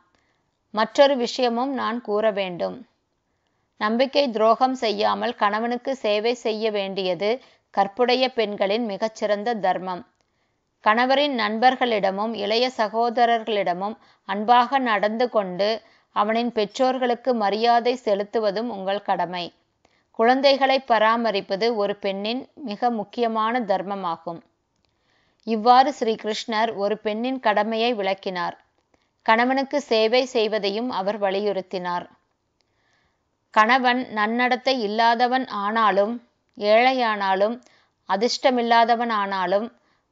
A: மற்றொரு விஷயமும் நான் கூற வேண்டும் நம்பிக்கை துரோகம் செய்யாமல் கணவனுக்கு சேவை செய்ய வேண்டியது கற்புடைய பெண்களின் மிகச்சிறந்த தர்மம். கணவரின் நண்பர்களிடமும் இளைய சகோதரர்களிடமும் அன்பாக நடந்து கொண்டு அவனின் பெற்றோர்களுக்கு மரியாதை செலுத்துவதும் உங்கள் கடமை. குழந்தைகளை பராமரிப்பது ஒரு பெண்ணின் மிக முக்கியமான தர்மமாகும். இவ்வாறு ஸ்ரீ கிருஷ்ணர் ஒரு பெண்ணின் கடமையை விளக்கினார். கணவனுக்கு சேவை செய்வதையும் அவர் வலியுறுத்தினார். கணவன் நன்னடத்தை இல்லாதவன் ஆனாலும் ஏழையானாலும் அதிர்ஷ்டமில்லாதவன் ஆனாலும்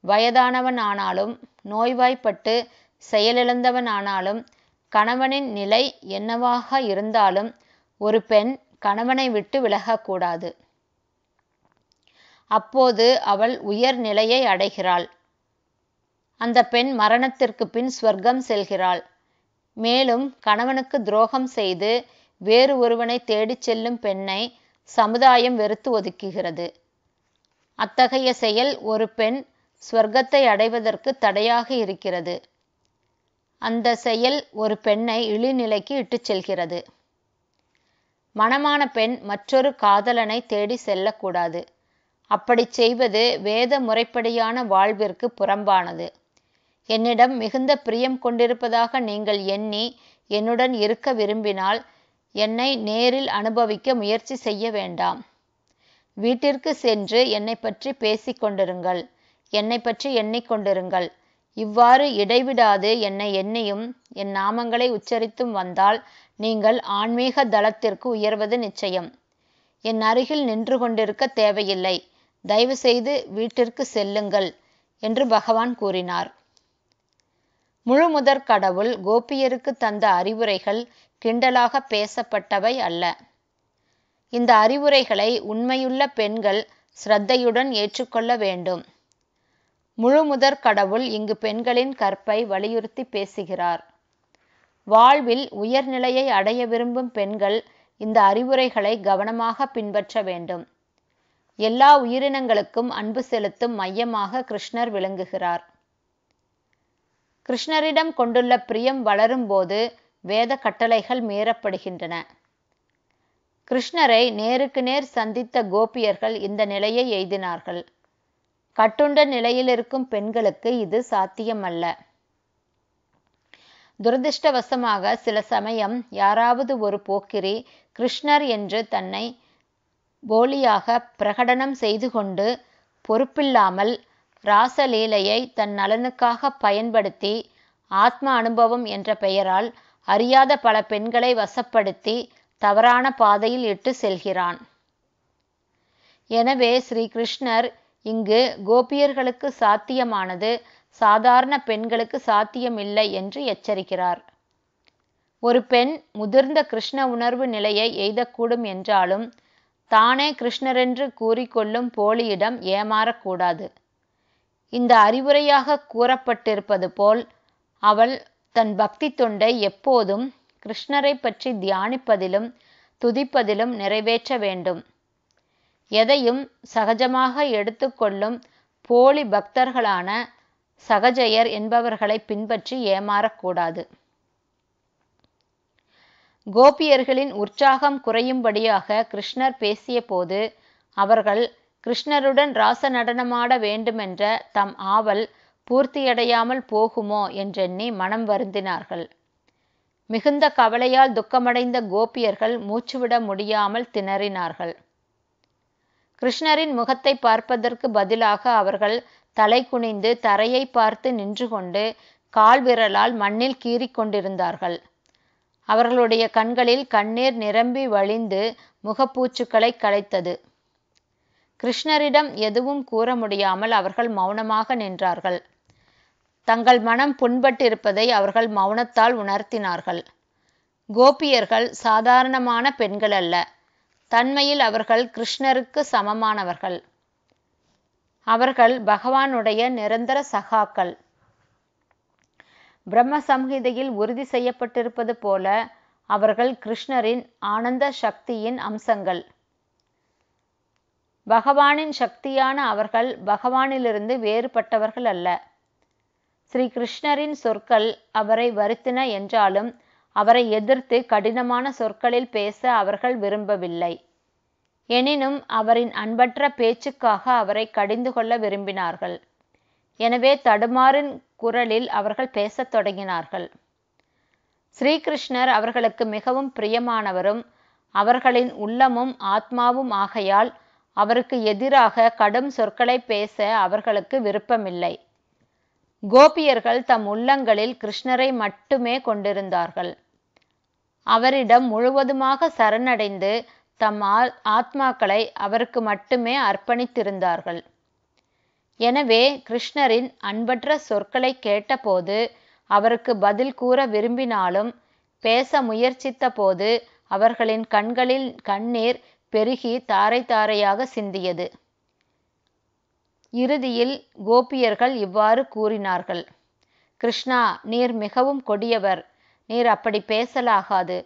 A: வயதானவன் ஆனாலும் நோய்வாய்ப்பட்டு செயலிழந்தவன் ஆனாலும் கணவனின் நிலை என்னவாக இருந்தாலும் ஒரு பெண் கணவனை விட்டு விலகக்கூடாது. அப்போது அவள் உயர் நிலையை அடைகிறாள். அந்த பெண் மரணத்திற்கு பின் ஸ்வர்க்கம் செல்கிறாள். மேலும் கணவனுக்கு துரோகம் செய்து வேறு ஒருவனை தேடிச் செல்லும் பெண்ணை சமுதாயம் வெறுத்து ஒதுக்குகிறது. அத்தகைய செயல் ஒரு பெண் ஸ்வர்க்கத்தை அடைவதற்கு தடையாக இருக்கிறது. அந்த செயல் ஒரு பெண்ணை இழிநிலைக்கு இட்டுச் செல்கிறது. மணமான பெண் மற்றொரு காதலனை தேடி செல்லக்கூடாது. அப்படிச் செய்வது வேத முறைப்படியான வாழ்விற்கு புறம்பானது. என்னிடம் மிகுந்த பிரியம் கொண்டிருப்பதாக நீங்கள் எண்ணி என்னுடன் இருக்க விரும்பினால் என்னை நேரில் அனுபவிக்க முயற்சி செய்ய வேண்டாம். வீட்டிற்கு சென்று என்னை பற்றி பேசிக்கொண்டிருங்கள் என்னை பற்றி எண்ணிக்கொண்டிருங்கள் இவ்வாறு இடைவிடாது என்னை எண்ணியும் என் நாமங்களை உச்சரித்தும் வந்தால் நீங்கள் ஆன்மீக தளத்திற்கு உயர்வது நிச்சயம். என் அருகில் நின்று கொண்டிருக்க தேவையில்லை. தயவு செய்து வீட்டிற்கு செல்லுங்கள் என்று பகவான் கூறினார். முழுமுதற் கடவுள் கோபியருக்கு தந்த அறிவுரைகள் கிண்டலாக பேசப்பட்டவை அல்ல. இந்த அறிவுரைகளை உண்மையுள்ள பெண்கள் ஸ்ரத்தையுடன் ஏற்றுக்கொள்ள வேண்டும். முழுமுதற் கடவுள் இங்கு பெண்களின் கற்பை வலியுறுத்தி பேசுகிறார். வாழ்வில் உயர்நிலையை அடைய விரும்பும் பெண்கள் இந்த அறிவுரைகளை கவனமாக பின்பற்ற வேண்டும். எல்லா உயிரினங்களுக்கும் அன்பு செலுத்தும் மையமாக கிருஷ்ணர் விளங்குகிறார். கிருஷ்ணரிடம் கொண்டுள்ள பிரியம் வளரும்போது வேத கட்டளைகள் மீறப்படுகின்றன. கிருஷ்ணரை நேருக்கு நேர் சந்தித்த கோபியர்கள் இந்த நிலையை எய்தினார்கள். கட்டுண்ட நிலையில் இருக்கும் பெண்களுக்கு இது சாத்தியமல்ல. துரதிருஷ்டவசமாக சில சமயம் யாராவது ஒரு போக்கிரி கிருஷ்ணர் என்று தன்னை போலியாக பிரகடனம் செய்து கொண்டு பொறுப்பில்லாமல் ராசலீலையை தன் நலனுக்காக பயன்படுத்தி ஆத்ம அனுபவம் என்ற பெயரால் அறியாத பல பெண்களை வசப்படுத்தி தவறான பாதையில் இட்டு செல்கிறான். எனவே ஸ்ரீ கிருஷ்ணர் இங்கு கோபியர்களுக்கு சாத்தியமானது சாதாரண பெண்களுக்கு சாத்தியமில்லை என்று எச்சரிக்கிறார். ஒரு பெண் முதிர்ந்த கிருஷ்ண உணர்வு நிலையை எய்தக்கூடும் என்றாலும் தானே கிருஷ்ணரென்று கூறிக்கொள்ளும் போலியிடம் ஏமாறக்கூடாது. இந்த அறிவுரையாக கூறப்பட்டிருப்பது போல் அவள் தன் பக்தி தொண்டை எப்போதும் கிருஷ்ணரை பற்றி தியானிப்பதிலும் துதிப்பதிலும் நிறைவேற்ற வேண்டும். எதையும் சகஜமாக எடுத்துக்கொள்ளும் போலி பக்தர்களான சகஜயர் என்பவர்களை பின்பற்றி ஏமாறக்கூடாது கோபியர்களின் உற்சாகம் குறையும்படியாக கிருஷ்ணர் பேசியபோது அவர்கள் கிருஷ்ணருடன் ராச நடனமாட வேண்டுமென்ற தம் ஆவல் பூர்த்தியடையாமல் போகுமோ என்றெண்ணி மனம் வருந்தினார்கள். மிகுந்த கவலையால் துக்கமடைந்த கோபியர்கள் மூச்சுவிட முடியாமல் திணறினார்கள். கிருஷ்ணரின் முகத்தை பார்ப்பதற்கு பதிலாக அவர்கள் தலை குனிந்து தரையை பார்த்து நின்று கொண்டு கால் விரலால் மண்ணில் கீறிக் கொண்டிருந்தார்கள். அவர்களுடைய கண்களில் கண்ணீர் நிரம்பி வழிந்து முகப்பூச்சுக்களை களைத்தது. கிருஷ்ணரிடம் எதுவும் கூற முடியாமல் அவர்கள் மௌனமாக நின்றார்கள். தங்கள் மனம் புண்பட்டிருப்பதை அவர்கள் மௌனத்தால் உணர்த்தினார்கள். கோபியர்கள் சாதாரணமான பெண்கள் அல்ல. தன்மையில் அவர்கள் கிருஷ்ணருக்கு சமமானவர்கள். அவர்கள் பகவானுடைய நிரந்தர சகாக்கள். பிரம்ம சம்ஹிதையில் உறுதி செய்யப்பட்டிருப்பது போல அவர்கள் கிருஷ்ணரின் ஆனந்த சக்தியின் அம்சங்கள். பகவானின் சக்தியான அவர்கள் பகவானிலிருந்து வேறுபட்டவர்கள் அல்ல. ஸ்ரீ கிருஷ்ணரின் சொற்கள் அவரை வருத்தின என்றாலும் அவரை எதிர்த்து கடினமான சொற்களில் பேச அவர்கள் விரும்பவில்லை. எனினும் அவரின் அன்பற்ற பேச்சுக்காக அவரை கடிந்து கொள்ள விரும்பினார்கள். எனவே தடுமாறின் குரலில் அவர்கள் பேசத் தொடங்கினார்கள். ஸ்ரீகிருஷ்ணர் அவர்களுக்கு மிகவும் பிரியமானவரும் அவர்களின் உள்ளமும் ஆத்மாவும் ஆகையால் அவருக்கு எதிராக கடும் சொற்களை பேச அவர்களுக்கு விருப்பமில்லை. கோபியர்கள் தம் உள்ளங்களில் கிருஷ்ணரை மட்டுமே கொண்டிருந்தார்கள். அவரிடம் முழுவதுமாக சரணடைந்து தம் ஆத்மாக்களை அவருக்கு மட்டுமே அர்ப்பணித்திருந்தார்கள். எனவே கிருஷ்ணரின் அன்பற்ற சொற்களை கேட்டபோது அவருக்கு பதில் கூற விரும்பினாலும் பேச முயற்சித்த போது அவர்களின் கண்களில் கண்ணீர் பெருகி தாரை தாரையாக சிந்தியது. இறுதியில் கோபியர்கள் இவ்வாறு கூறினார்கள். கிருஷ்ணா நீர் மிகவும் கொடியவர். நீர் அப்படி பேசலாகாது.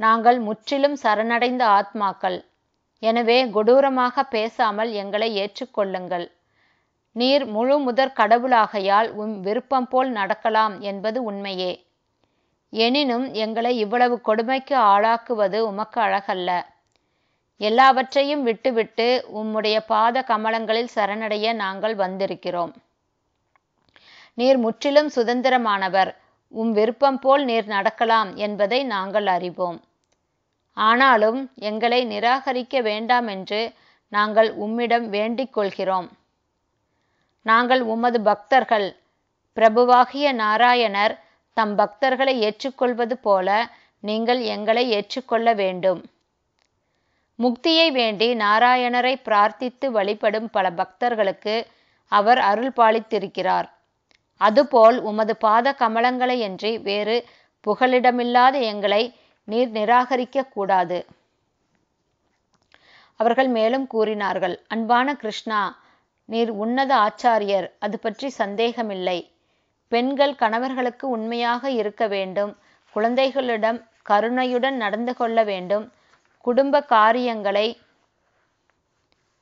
A: நாங்கள் முற்றிலும் சரணடைந்த ஆத்மாக்கள். எனவே கொடூரமாக பேசாமல் எங்களை ஏற்றுக்கொள்ளுங்கள். நீர் முழு முதற் கடவுளாகையால் உம் விருப்பம் போல் நடக்கலாம் என்பது உண்மையே. எனினும் எங்களை இவ்வளவு கொடுமைக்கு ஆளாக்குவது உமக்கு அழகல்ல. எல்லாவற்றையும் விட்டுவிட்டு உம்முடைய பாத கமலங்களில் சரணடைய நாங்கள் வந்திருக்கிறோம். நீர் முற்றிலும் சுதந்திரமானவர். உம் விருப்பம் போல் நீர் நடக்கலாம் என்பதை நாங்கள் அறிவோம். ஆனாலும் எங்களை நிராகரிக்க வேண்டாம் என்று நாங்கள் உம்மிடம் வேண்டிக் கொள்கிறோம். நாங்கள் உமது பக்தர்கள். பிரபுவாகிய நாராயணர் தம் பக்தர்களை ஏற்றுக்கொள்வது போல நீங்கள் எங்களை ஏற்றுக்கொள்ள வேண்டும். முக்தியை வேண்டி நாராயணரை பிரார்த்தித்து வழிபடும் பல பக்தர்களுக்கு அவர் அருள் பாலித்திருக்கிறார். அதுபோல் உமது பாத கமலங்களையன்றி வேறு புகலிடமில்லாத எங்களை நீர் நிராகரிக்க கூடாது. அவர்கள் மேலும் கூறினார்கள் அன்பான கிருஷ்ணா நீர் உன்னத ஆச்சாரியர் அது பற்றி சந்தேகமில்லை. பெண்கள் கணவர்களுக்கு உண்மையாக இருக்க வேண்டும் குழந்தைகளிடம் கருணையுடன் நடந்து கொள்ள வேண்டும் குடும்ப காரியங்களை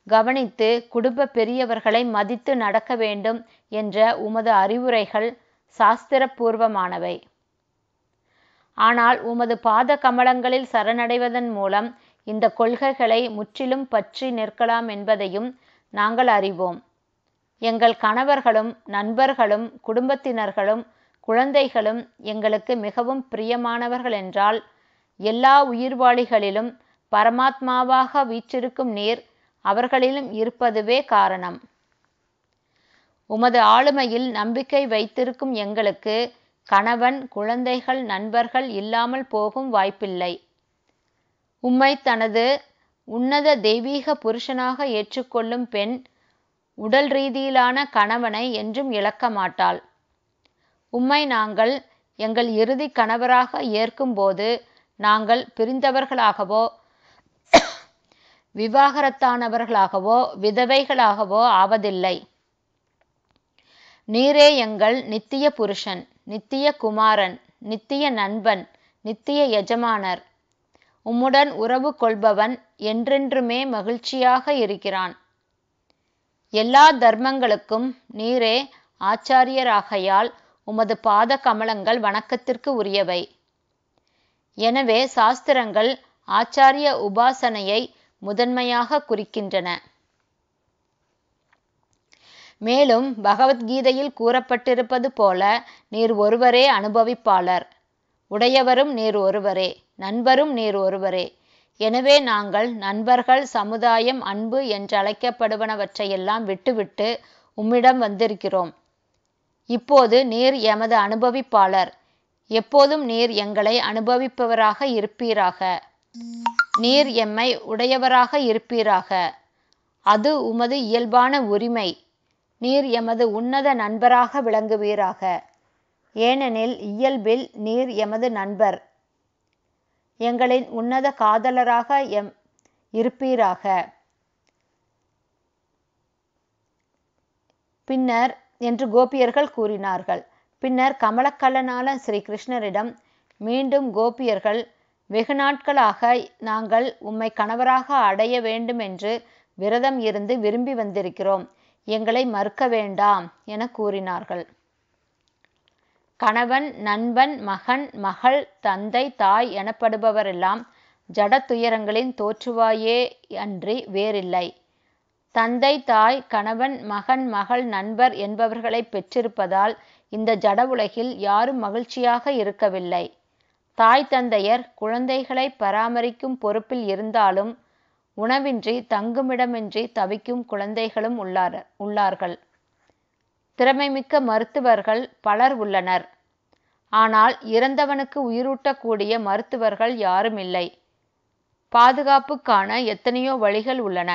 A: கவனித்து குடும்ப பெரியவர்களை மதித்து நடக்க வேண்டும் என்ற உமது அறிவுரைகள் சாஸ்திரபூர்வமானவை. ஆனால் உமது பாத கமலங்களில் சரணடைவதன் மூலம் இந்த கொள்கைகளை முற்றிலும் பற்றி நிற்கலாம் என்பதையும் நாங்கள் அறிவோம். எங்கள் கணவர்களும் நண்பர்களும் குடும்பத்தினர்களும் குழந்தைகளும் எங்களுக்கு மிகவும் பிரியமானவர்கள் என்றால் எல்லா உயிர்வாளிகளிலும் பரமாத்மாவாக வீற்றிருக்கும் நீர் அவர்களிலும் இருப்பதுவே காரணம். உமது ஆளுமையில் நம்பிக்கை வைத்திருக்கும் எங்களுக்கு கணவன் குழந்தைகள் நண்பர்கள் இல்லாமல் போகும் வாய்ப்பில்லை. உம்மை தனது உன்னத தெய்வீக புருஷனாக ஏற்றுக்கொள்ளும் பெண் உடல் ரீதியிலான கணவனை என்றும் இழக்க மாட்டாள். உம்மை நாங்கள் எங்கள் இறுதி கணவராக ஏற்கும்போது நாங்கள் பிரிந்தவர்களாகவோ விவாகரத்தானவர்களாகவோ விதவைகளாகவோ ஆவதில்லை. நீரே எங்கள் நித்திய புருஷன் நித்திய குமாரன் நித்திய நண்பன் நித்திய எஜமானர். உம்முடன் உறவு கொள்பவன் என்றென்றுமே மகிழ்ச்சியாக இருக்கிறான். எல்லா தர்மங்களுக்கும் நீரே ஆச்சாரியராகையால் உமது பாத கமலங்கள் வணக்கத்திற்கு உரியவை. எனவே சாஸ்திரங்கள் ஆச்சாரிய உபாசனையை முதன்மையாக குறிக்கின்றன. மேலும் பகவத்கீதையில் கூறப்பட்டிருப்பது போல நீர் ஒருவரே அனுபவிப்பாளர். உடையவரும் நீர் ஒருவரே நண்பரும் நீர் ஒருவரே. எனவே நாங்கள் நண்பர்கள் சமுதாயம் அன்பு என்றழைக்கப்படுவனவற்றையெல்லாம் விட்டுவிட்டு உம்மிடம் வந்திருக்கிறோம். இப்போது நீர் எமது அனுபவிப்பாளர். எப்போதும் நீர் எங்களை அனுபவிப்பவராக இருப்பீராக. நீர் எம்மை உடையவராக இருப்பீராக. அது உமது இயல்பான உரிமை. நீர் எமது உன்னத நண்பராக விளங்குவீராக. ஏனெனில் இயல்பில் நீர் எமது நண்பர். எங்களின் உன்னத காதலராக எம் இருப்பீராக. பின்னர் என்று கோபியர்கள் கூறினார்கள். பின்னர் கமலக்கல்லனான ஸ்ரீ கிருஷ்ணரிடம் மீண்டும் கோபியர்கள் வெகு நாட்களாக நாங்கள் உம்மை கணவராக அடைய வேண்டும் என்று விரதம் இருந்து விரும்பி வந்திருக்கிறோம். எங்களை மறுக்க வேண்டாம் என கூறினார்கள். கணவன் நண்பன் மகன் மகள் தந்தை தாய் எனப்படுபவரெல்லாம் ஜட துயரங்களின் தோற்றுவாயே அன்றி வேறில்லை. தந்தை தாய் கணவன் மகன் மகள் நண்பர் என்பவர்களை பெற்றிருப்பதால் இந்த ஜட உலகில் யாரும் மகிழ்ச்சியாக இருக்கவில்லை. தாய் தந்தையர் குழந்தைகளை பராமரிக்கும் பொறுப்பில் இருந்தாலும் உணவின்றி தங்குமிடமின்றி தவிக்கும் குழந்தைகளும் உள்ளார் உள்ளார்கள். திறமைமிக்க மருத்துவர்கள் பலர் உள்ளனர். ஆனால் இறந்தவனுக்கு உயிரூட்டக்கூடிய மருத்துவர்கள் யாரும் இல்லை. பாதுகாப்புக்கான எத்தனையோ வழிகள் உள்ளன.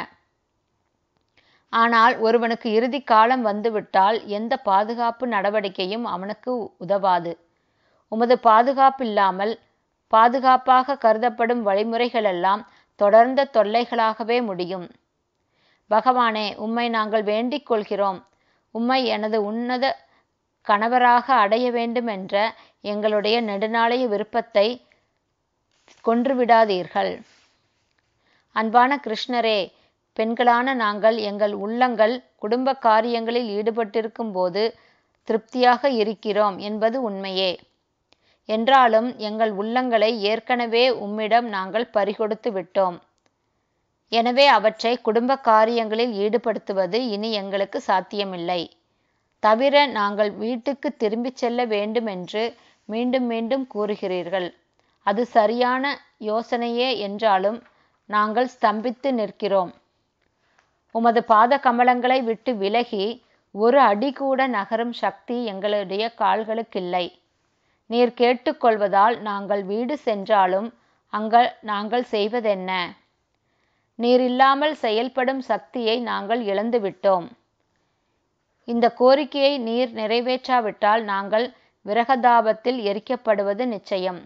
A: ஆனால் ஒருவனுக்கு இறுதி காலம் வந்துவிட்டால் எந்த பாதுகாப்பு நடவடிக்கையும் அவனுக்கு உதவாது. உமது பாதுகாப்பில்லாமல் பாதுகாப்பாக கருதப்படும் வழிமுறைகளெல்லாம் தொடர்ந்த தொல்லைகளாகவே முடியும். பகவானே உம்மை நாங்கள் வேண்டிக் கொள்கிறோம். உம்மை எனது உன்னத கணவராக அடைய வேண்டும் என்ற எங்களுடைய நெடுநாளைய விருப்பத்தை கொன்றுவிடாதீர்கள். அன்பான கிருஷ்ணரே பெண்களான நாங்கள் எங்கள் உள்ளங்கள் குடும்ப காரியங்களில் ஈடுபட்டிருக்கும் போது திருப்தியாக இருக்கிறோம் என்பது உண்மையே. என்றாலும் எங்கள் உள்ளங்களை ஏற்கனவே உம்மிடம் நாங்கள் பறிகொடுத்து விட்டோம். எனவே அவற்றை குடும்ப காரியங்களில் ஈடுபடுத்துவது இனி எங்களுக்கு சாத்தியமில்லை. தவிர நாங்கள் வீட்டுக்கு திரும்பிச் செல்ல வேண்டும் என்று மீண்டும் மீண்டும் கூறுகிறீர்கள். அது சரியான யோசனையே என்றாலும் நாங்கள் ஸ்தம்பித்து நிற்கிறோம். உமது பாத கமலங்களை விட்டு விலகி ஒரு அடி கூட நகரும் சக்தி எங்களுடைய கால்களுக்கில்லை. நீர் கேட்டுக்கொள்வதால் நாங்கள் வீடு சென்றாலும் அங்க நாங்கள் செய்வதென்ன? நீர் இல்லாமல் செயல்படும் சக்தியை நாங்கள் இழந்துவிட்டோம். இந்த கோரிக்கையை நீர் நிறைவேற்றாவிட்டால் நாங்கள் விரகதாபத்தில் எரிக்கப்படுவது நிச்சயம்.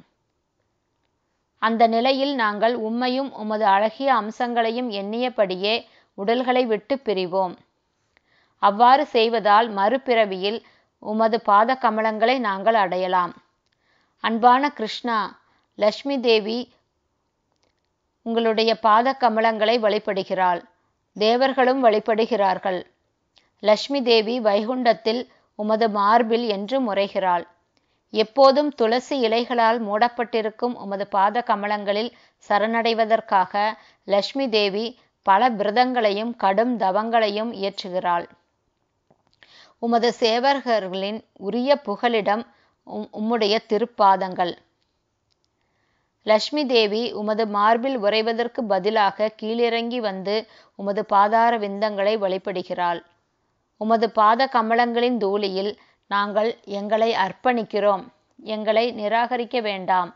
A: அந்த நிலையில் நாங்கள் உம்மையும் உமது அழகிய அம்சங்களையும் எண்ணியபடியே உடல்களை விட்டு பிரிவோம். அவ்வாறு செய்வதால் மறுபிறவியில் உமது பாத கமலங்களை நாங்கள் அடையலாம். அன்பான கிருஷ்ணா லக்ஷ்மி தேவி உங்களுடைய பாத கமலங்களை வழிபடுகிறாள். தேவர்களும் வழிபடுகிறார்கள். லக்ஷ்மி தேவி வைகுண்டத்தில் உமது மார்பில் என்று முறைகிறாள். எப்போதும் துளசி இலைகளால் மூடப்பட்டிருக்கும் உமது பாத கமலங்களில் சரணடைவதற்காக லட்சுமி தேவி பல விரதங்களையும் கடும் தவங்களையும் இயற்றுகிறாள். உமது சேவகர்களின் உரிய புகலிடம் உம்முடைய திருப்பாதங்கள். லட்சுமி தேவி உமது மார்பில் உறைவதற்கு பதிலாக கீழிறங்கி வந்து உமது பாதார விந்தங்களை வழிபடுகிறாள். உமது பாத கமலங்களின் தூளியில் நாங்கள் எங்களை அர்ப்பணிக்கிறோம். எங்களை நிராகரிக்க வேண்டாம்.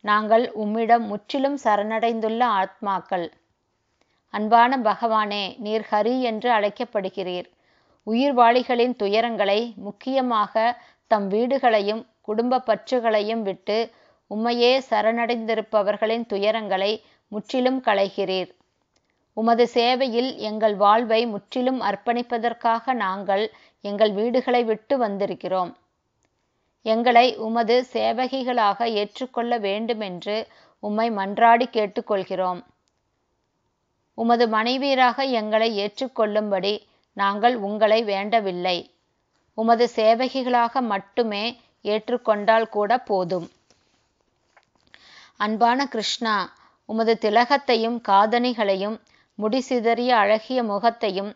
A: நாங்கள் உம்மிடம் முற்றிலும் சரணடைந்துள்ள ஆத்மாக்கள். அன்பான பகவானே நீர் ஹரி என்று அழைக்கப்படுகிறீர். உயிர்வாளிகளின் துயரங்களை முக்கியமாக தம் வீடுகளையும் குடும்ப பற்றுகளையும் விட்டு உம்மையே சரணடைந்திருப்பவர்களின் துயரங்களை முற்றிலும் களைகிறீர். உமது சேவையில் எங்கள் வாழ்வை முற்றிலும் அர்ப்பணிப்பதற்காக நாங்கள் எங்கள் வீடுகளை விட்டு வந்திருக்கிறோம். எங்களை உமது சேவகிகளாக ஏற்றுக்கொள்ள வேண்டுமென்று உம்மை மன்றாடி கேட்டுக்கொள்கிறோம். உமது மனைவியராக எங்களை ஏற்றுக்கொள்ளும்படி நாங்கள் உங்களை வேண்டவில்லை. உமது சேவகிகளாக மட்டுமே ஏற்றுக்கொண்டால் கூட போதும். அன்பான கிருஷ்ணா உமது திலகத்தையும் காதணிகளையும் முடிசிதறிய அழகிய முகத்தையும்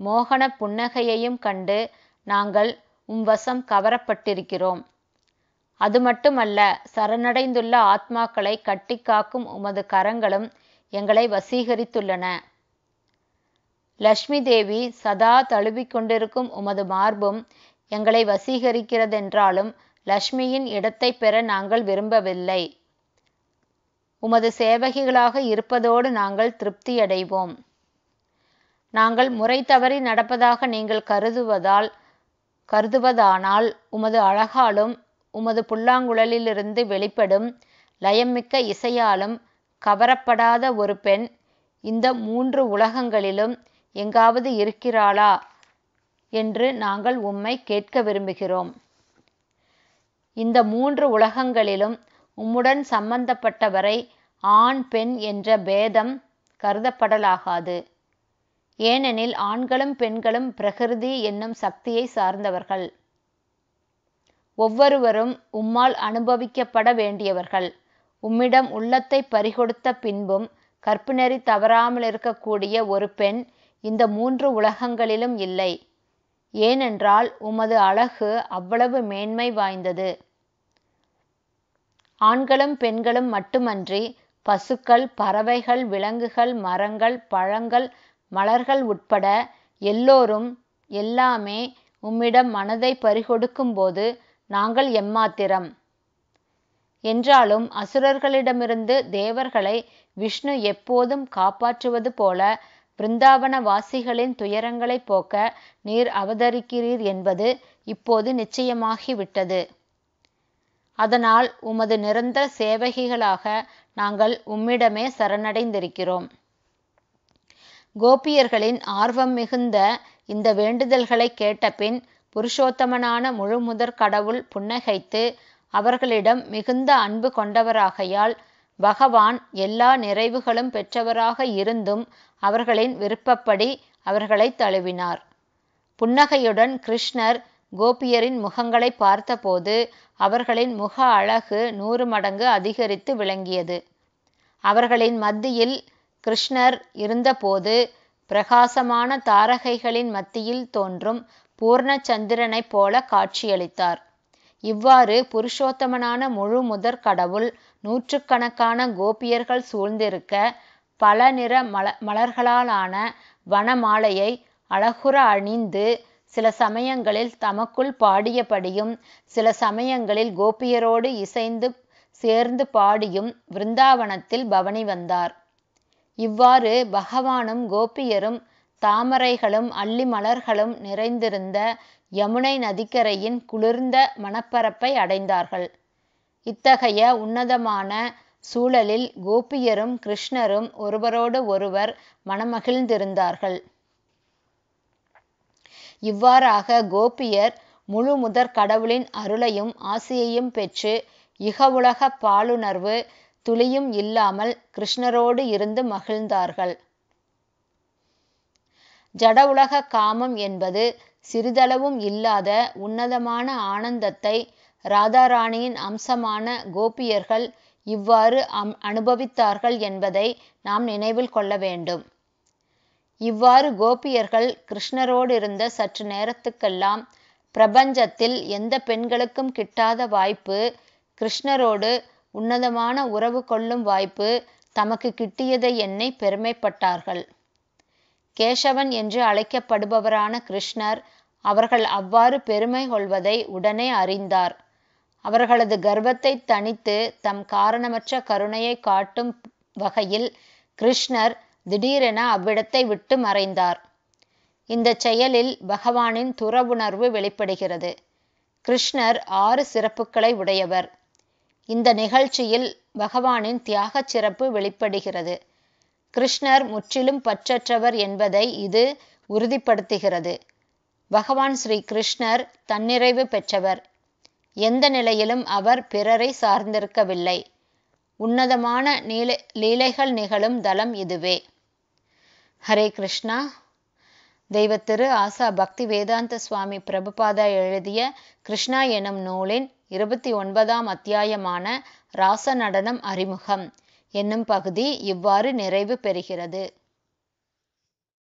A: மோகன புன்னகையையும் கண்டு நாங்கள் உம்வசம் கவரப்பட்டிருக்கிறோம். அது மட்டுமல்ல சரணடைந்துள்ள ஆத்மாக்களை கட்டி காக்கும் உமது கரங்களும் எங்களை வசீகரித்துள்ளன. லக்ஷ்மி தேவி சதா தழுவிக் கொண்டிருக்கும் உமது மார்பும் எங்களை வசீகரிக்கிறதென்றாலும் லக்ஷ்மியின் இடத்தை பெற நாங்கள் விரும்பவில்லை. உமது சேவகிகளாக இருப்பதோடு நாங்கள் திருப்தியடைவோம். நாங்கள் முறை தவறி நடப்பதாக நீங்கள் கருதுவதால் கருதுவதானால் உமது அழகாலும் உமது புல்லாங்குழலிலிருந்து வெளிப்படும் லயம்மிக்க இசையாலும் கவரப்படாத ஒரு பெண் இந்த மூன்று உலகங்களிலும் எங்காவது இருக்கிறாளா? என்று நாங்கள் உம்மை கேட்க விரும்புகிறோம். இந்த மூன்று உலகங்களிலும் உம்முடன் சம்பந்தப்பட்டவரை ஆண் பெண் என்ற பேதம் கருதப்படலாகாது. ஏனெனில் ஆண்களும் பெண்களும் பிரகிருதி என்னும் சக்தியை சார்ந்தவர்கள். ஒவ்வொருவரும் உம்மால் அனுபவிக்கப்பட வேண்டியவர்கள். உம்மிடம் உள்ளத்தை பறிகொடுத்த பின்பும் கற்புநெறி தவறாமல் இருக்கக்கூடிய ஒரு பெண் இந்த மூன்று உலகங்களிலும் இல்லை. ஏனென்றால் உமது அழகு அவ்வளவு மேன்மை வாய்ந்தது. ஆண்களும் பெண்களும் மட்டுமன்றி பசுக்கள் பறவைகள் விலங்குகள் மரங்கள் பழங்கள் மலர்கள் உட்பட எல்லோரும் எல்லாமே உம்மிடம் மனதை பறிகொடுக்கும்போது நாங்கள் எம்மாத்திரம். என்றாலும் அசுரர்களிடமிருந்து தேவர்களை விஷ்ணு எப்போதும் காப்பாற்றுவது போல பிருந்தாவன வாசிகளின் துயரங்களைப் போக்க நீர் அவதரிக்கிறீர் என்பது இப்போது நிச்சயமாகிவிட்டது. அதனால் உமது நிரந்தர சேவகிகளாக நாங்கள் உம்மிடமே சரணடைந்திருக்கிறோம். கோபியர்களின் ஆர்வம் மிகுந்த இந்த வேண்டுதல்களை கேட்டபின் புருஷோத்தமனான முழுமுதற் கடவுள் புன்னகைத்து அவர்களிடம் மிகுந்த அன்பு கொண்டவராகையால் பகவான் எல்லா நிறைவுகளும் பெற்றவராக இருந்தும் அவர்களின் விருப்பப்படி அவர்களை தழுவினார். புன்னகையுடன் கிருஷ்ணர் கோபியரின் முகங்களை பார்த்தபோது அவர்களின் முக அழகு நூறு மடங்கு அதிகரித்து விளங்கியது. அவர்களின் மத்தியில் கிருஷ்ணர் இருந்தபோது பிரகாசமான தாரகைகளின் மத்தியில் தோன்றும் பூர்ணச்சந்திரனைப் போல காட்சியளித்தார். இவ்வாறு புருஷோத்தமனான முழு முதற் கடவுள் நூற்றுக்கணக்கான கோபியர்கள் சூழ்ந்திருக்க பல நிற மல மலர்களாலான வனமாலையை அழகுற அணிந்து சில சமயங்களில் தமக்குள் பாடியபடியும் சில சமயங்களில் கோபியரோடு இசைந்து சேர்ந்து பாடியும் விருந்தாவனத்தில் பவனி வந்தார். இவ்வாறு பகவானும் கோபியரும் தாமரைகளும் அள்ளி மலர்களும் நிறைந்திருந்த யமுனை நதிக்கரையின் குளிர்ந்த மணப்பரப்பை அடைந்தார்கள். இத்தகைய உன்னதமான சூழலில் கோபியரும் கிருஷ்ணரும் ஒருவரோடு ஒருவர் மனமகிழ்ந்திருந்தார்கள். இவ்வாறாக கோபியர் முழு முதற் கடவுளின் அருளையும் ஆசியையும் பெற்று இகவுலக பாலுணர்வு துளியும் இல்லாமல் கிருஷ்ணரோடு இருந்து மகிழ்ந்தார்கள். ஜட உலக காமம் என்பது சிறிதளவும் இல்லாத உன்னதமான ஆனந்தத்தை ராதாராணியின் அம்சமான கோபியர்கள் இவ்வாறு அம் அனுபவித்தார்கள் என்பதை நாம் நினைவில் கொள்ள வேண்டும். இவ்வாறு கோபியர்கள் கிருஷ்ணரோடு இருந்த சற்று நேரத்துக்கெல்லாம் பிரபஞ்சத்தில் எந்த பெண்களுக்கும் கிட்டாத வாய்ப்பு கிருஷ்ணரோடு உன்னதமான உறவு கொள்ளும் வாய்ப்பு தமக்கு கிட்டியதை எண்ணி பெருமைப்பட்டார்கள். கேசவன் என்று அழைக்கப்படுபவரான கிருஷ்ணர் அவர்கள் அவ்வாறு பெருமை கொள்வதை உடனே அறிந்தார். அவர்களது கர்வத்தை தணித்து தம் காரணமற்ற கருணையை காட்டும் வகையில் கிருஷ்ணர் திடீரென அவ்விடத்தை விட்டு மறைந்தார். இந்த செயலில் பகவானின் துறவுணர்வு வெளிப்படுகிறது. கிருஷ்ணர் ஆறு சிறப்புகளை உடையவர். இந்த நிகழ்ச்சியில் பகவானின் தியாகச் சிறப்பு வெளிப்படுகிறது. கிருஷ்ணர் முற்றிலும் பற்றற்றவர் என்பதை இது உறுதிப்படுத்துகிறது. பகவான் ஸ்ரீ கிருஷ்ணர் தன்னிறைவு பெற்றவர். எந்த நிலையிலும் அவர் பிறரை சார்ந்திருக்கவில்லை. உன்னதமான நீலை லீலைகள் நிகழும் தலம் இதுவே. ஹரே கிருஷ்ணா. தெய்வத்திரு ஆசா பக்தி வேதாந்த சுவாமி பிரபுபாதா எழுதிய கிருஷ்ணா எனும் நூலின் இருபத்தி ஒன்பதாம் அத்தியாயமான ராச நடனம் அறிமுகம். என்னும் பகுதி இவ்வாறு நிறைவு பெறுகிறது.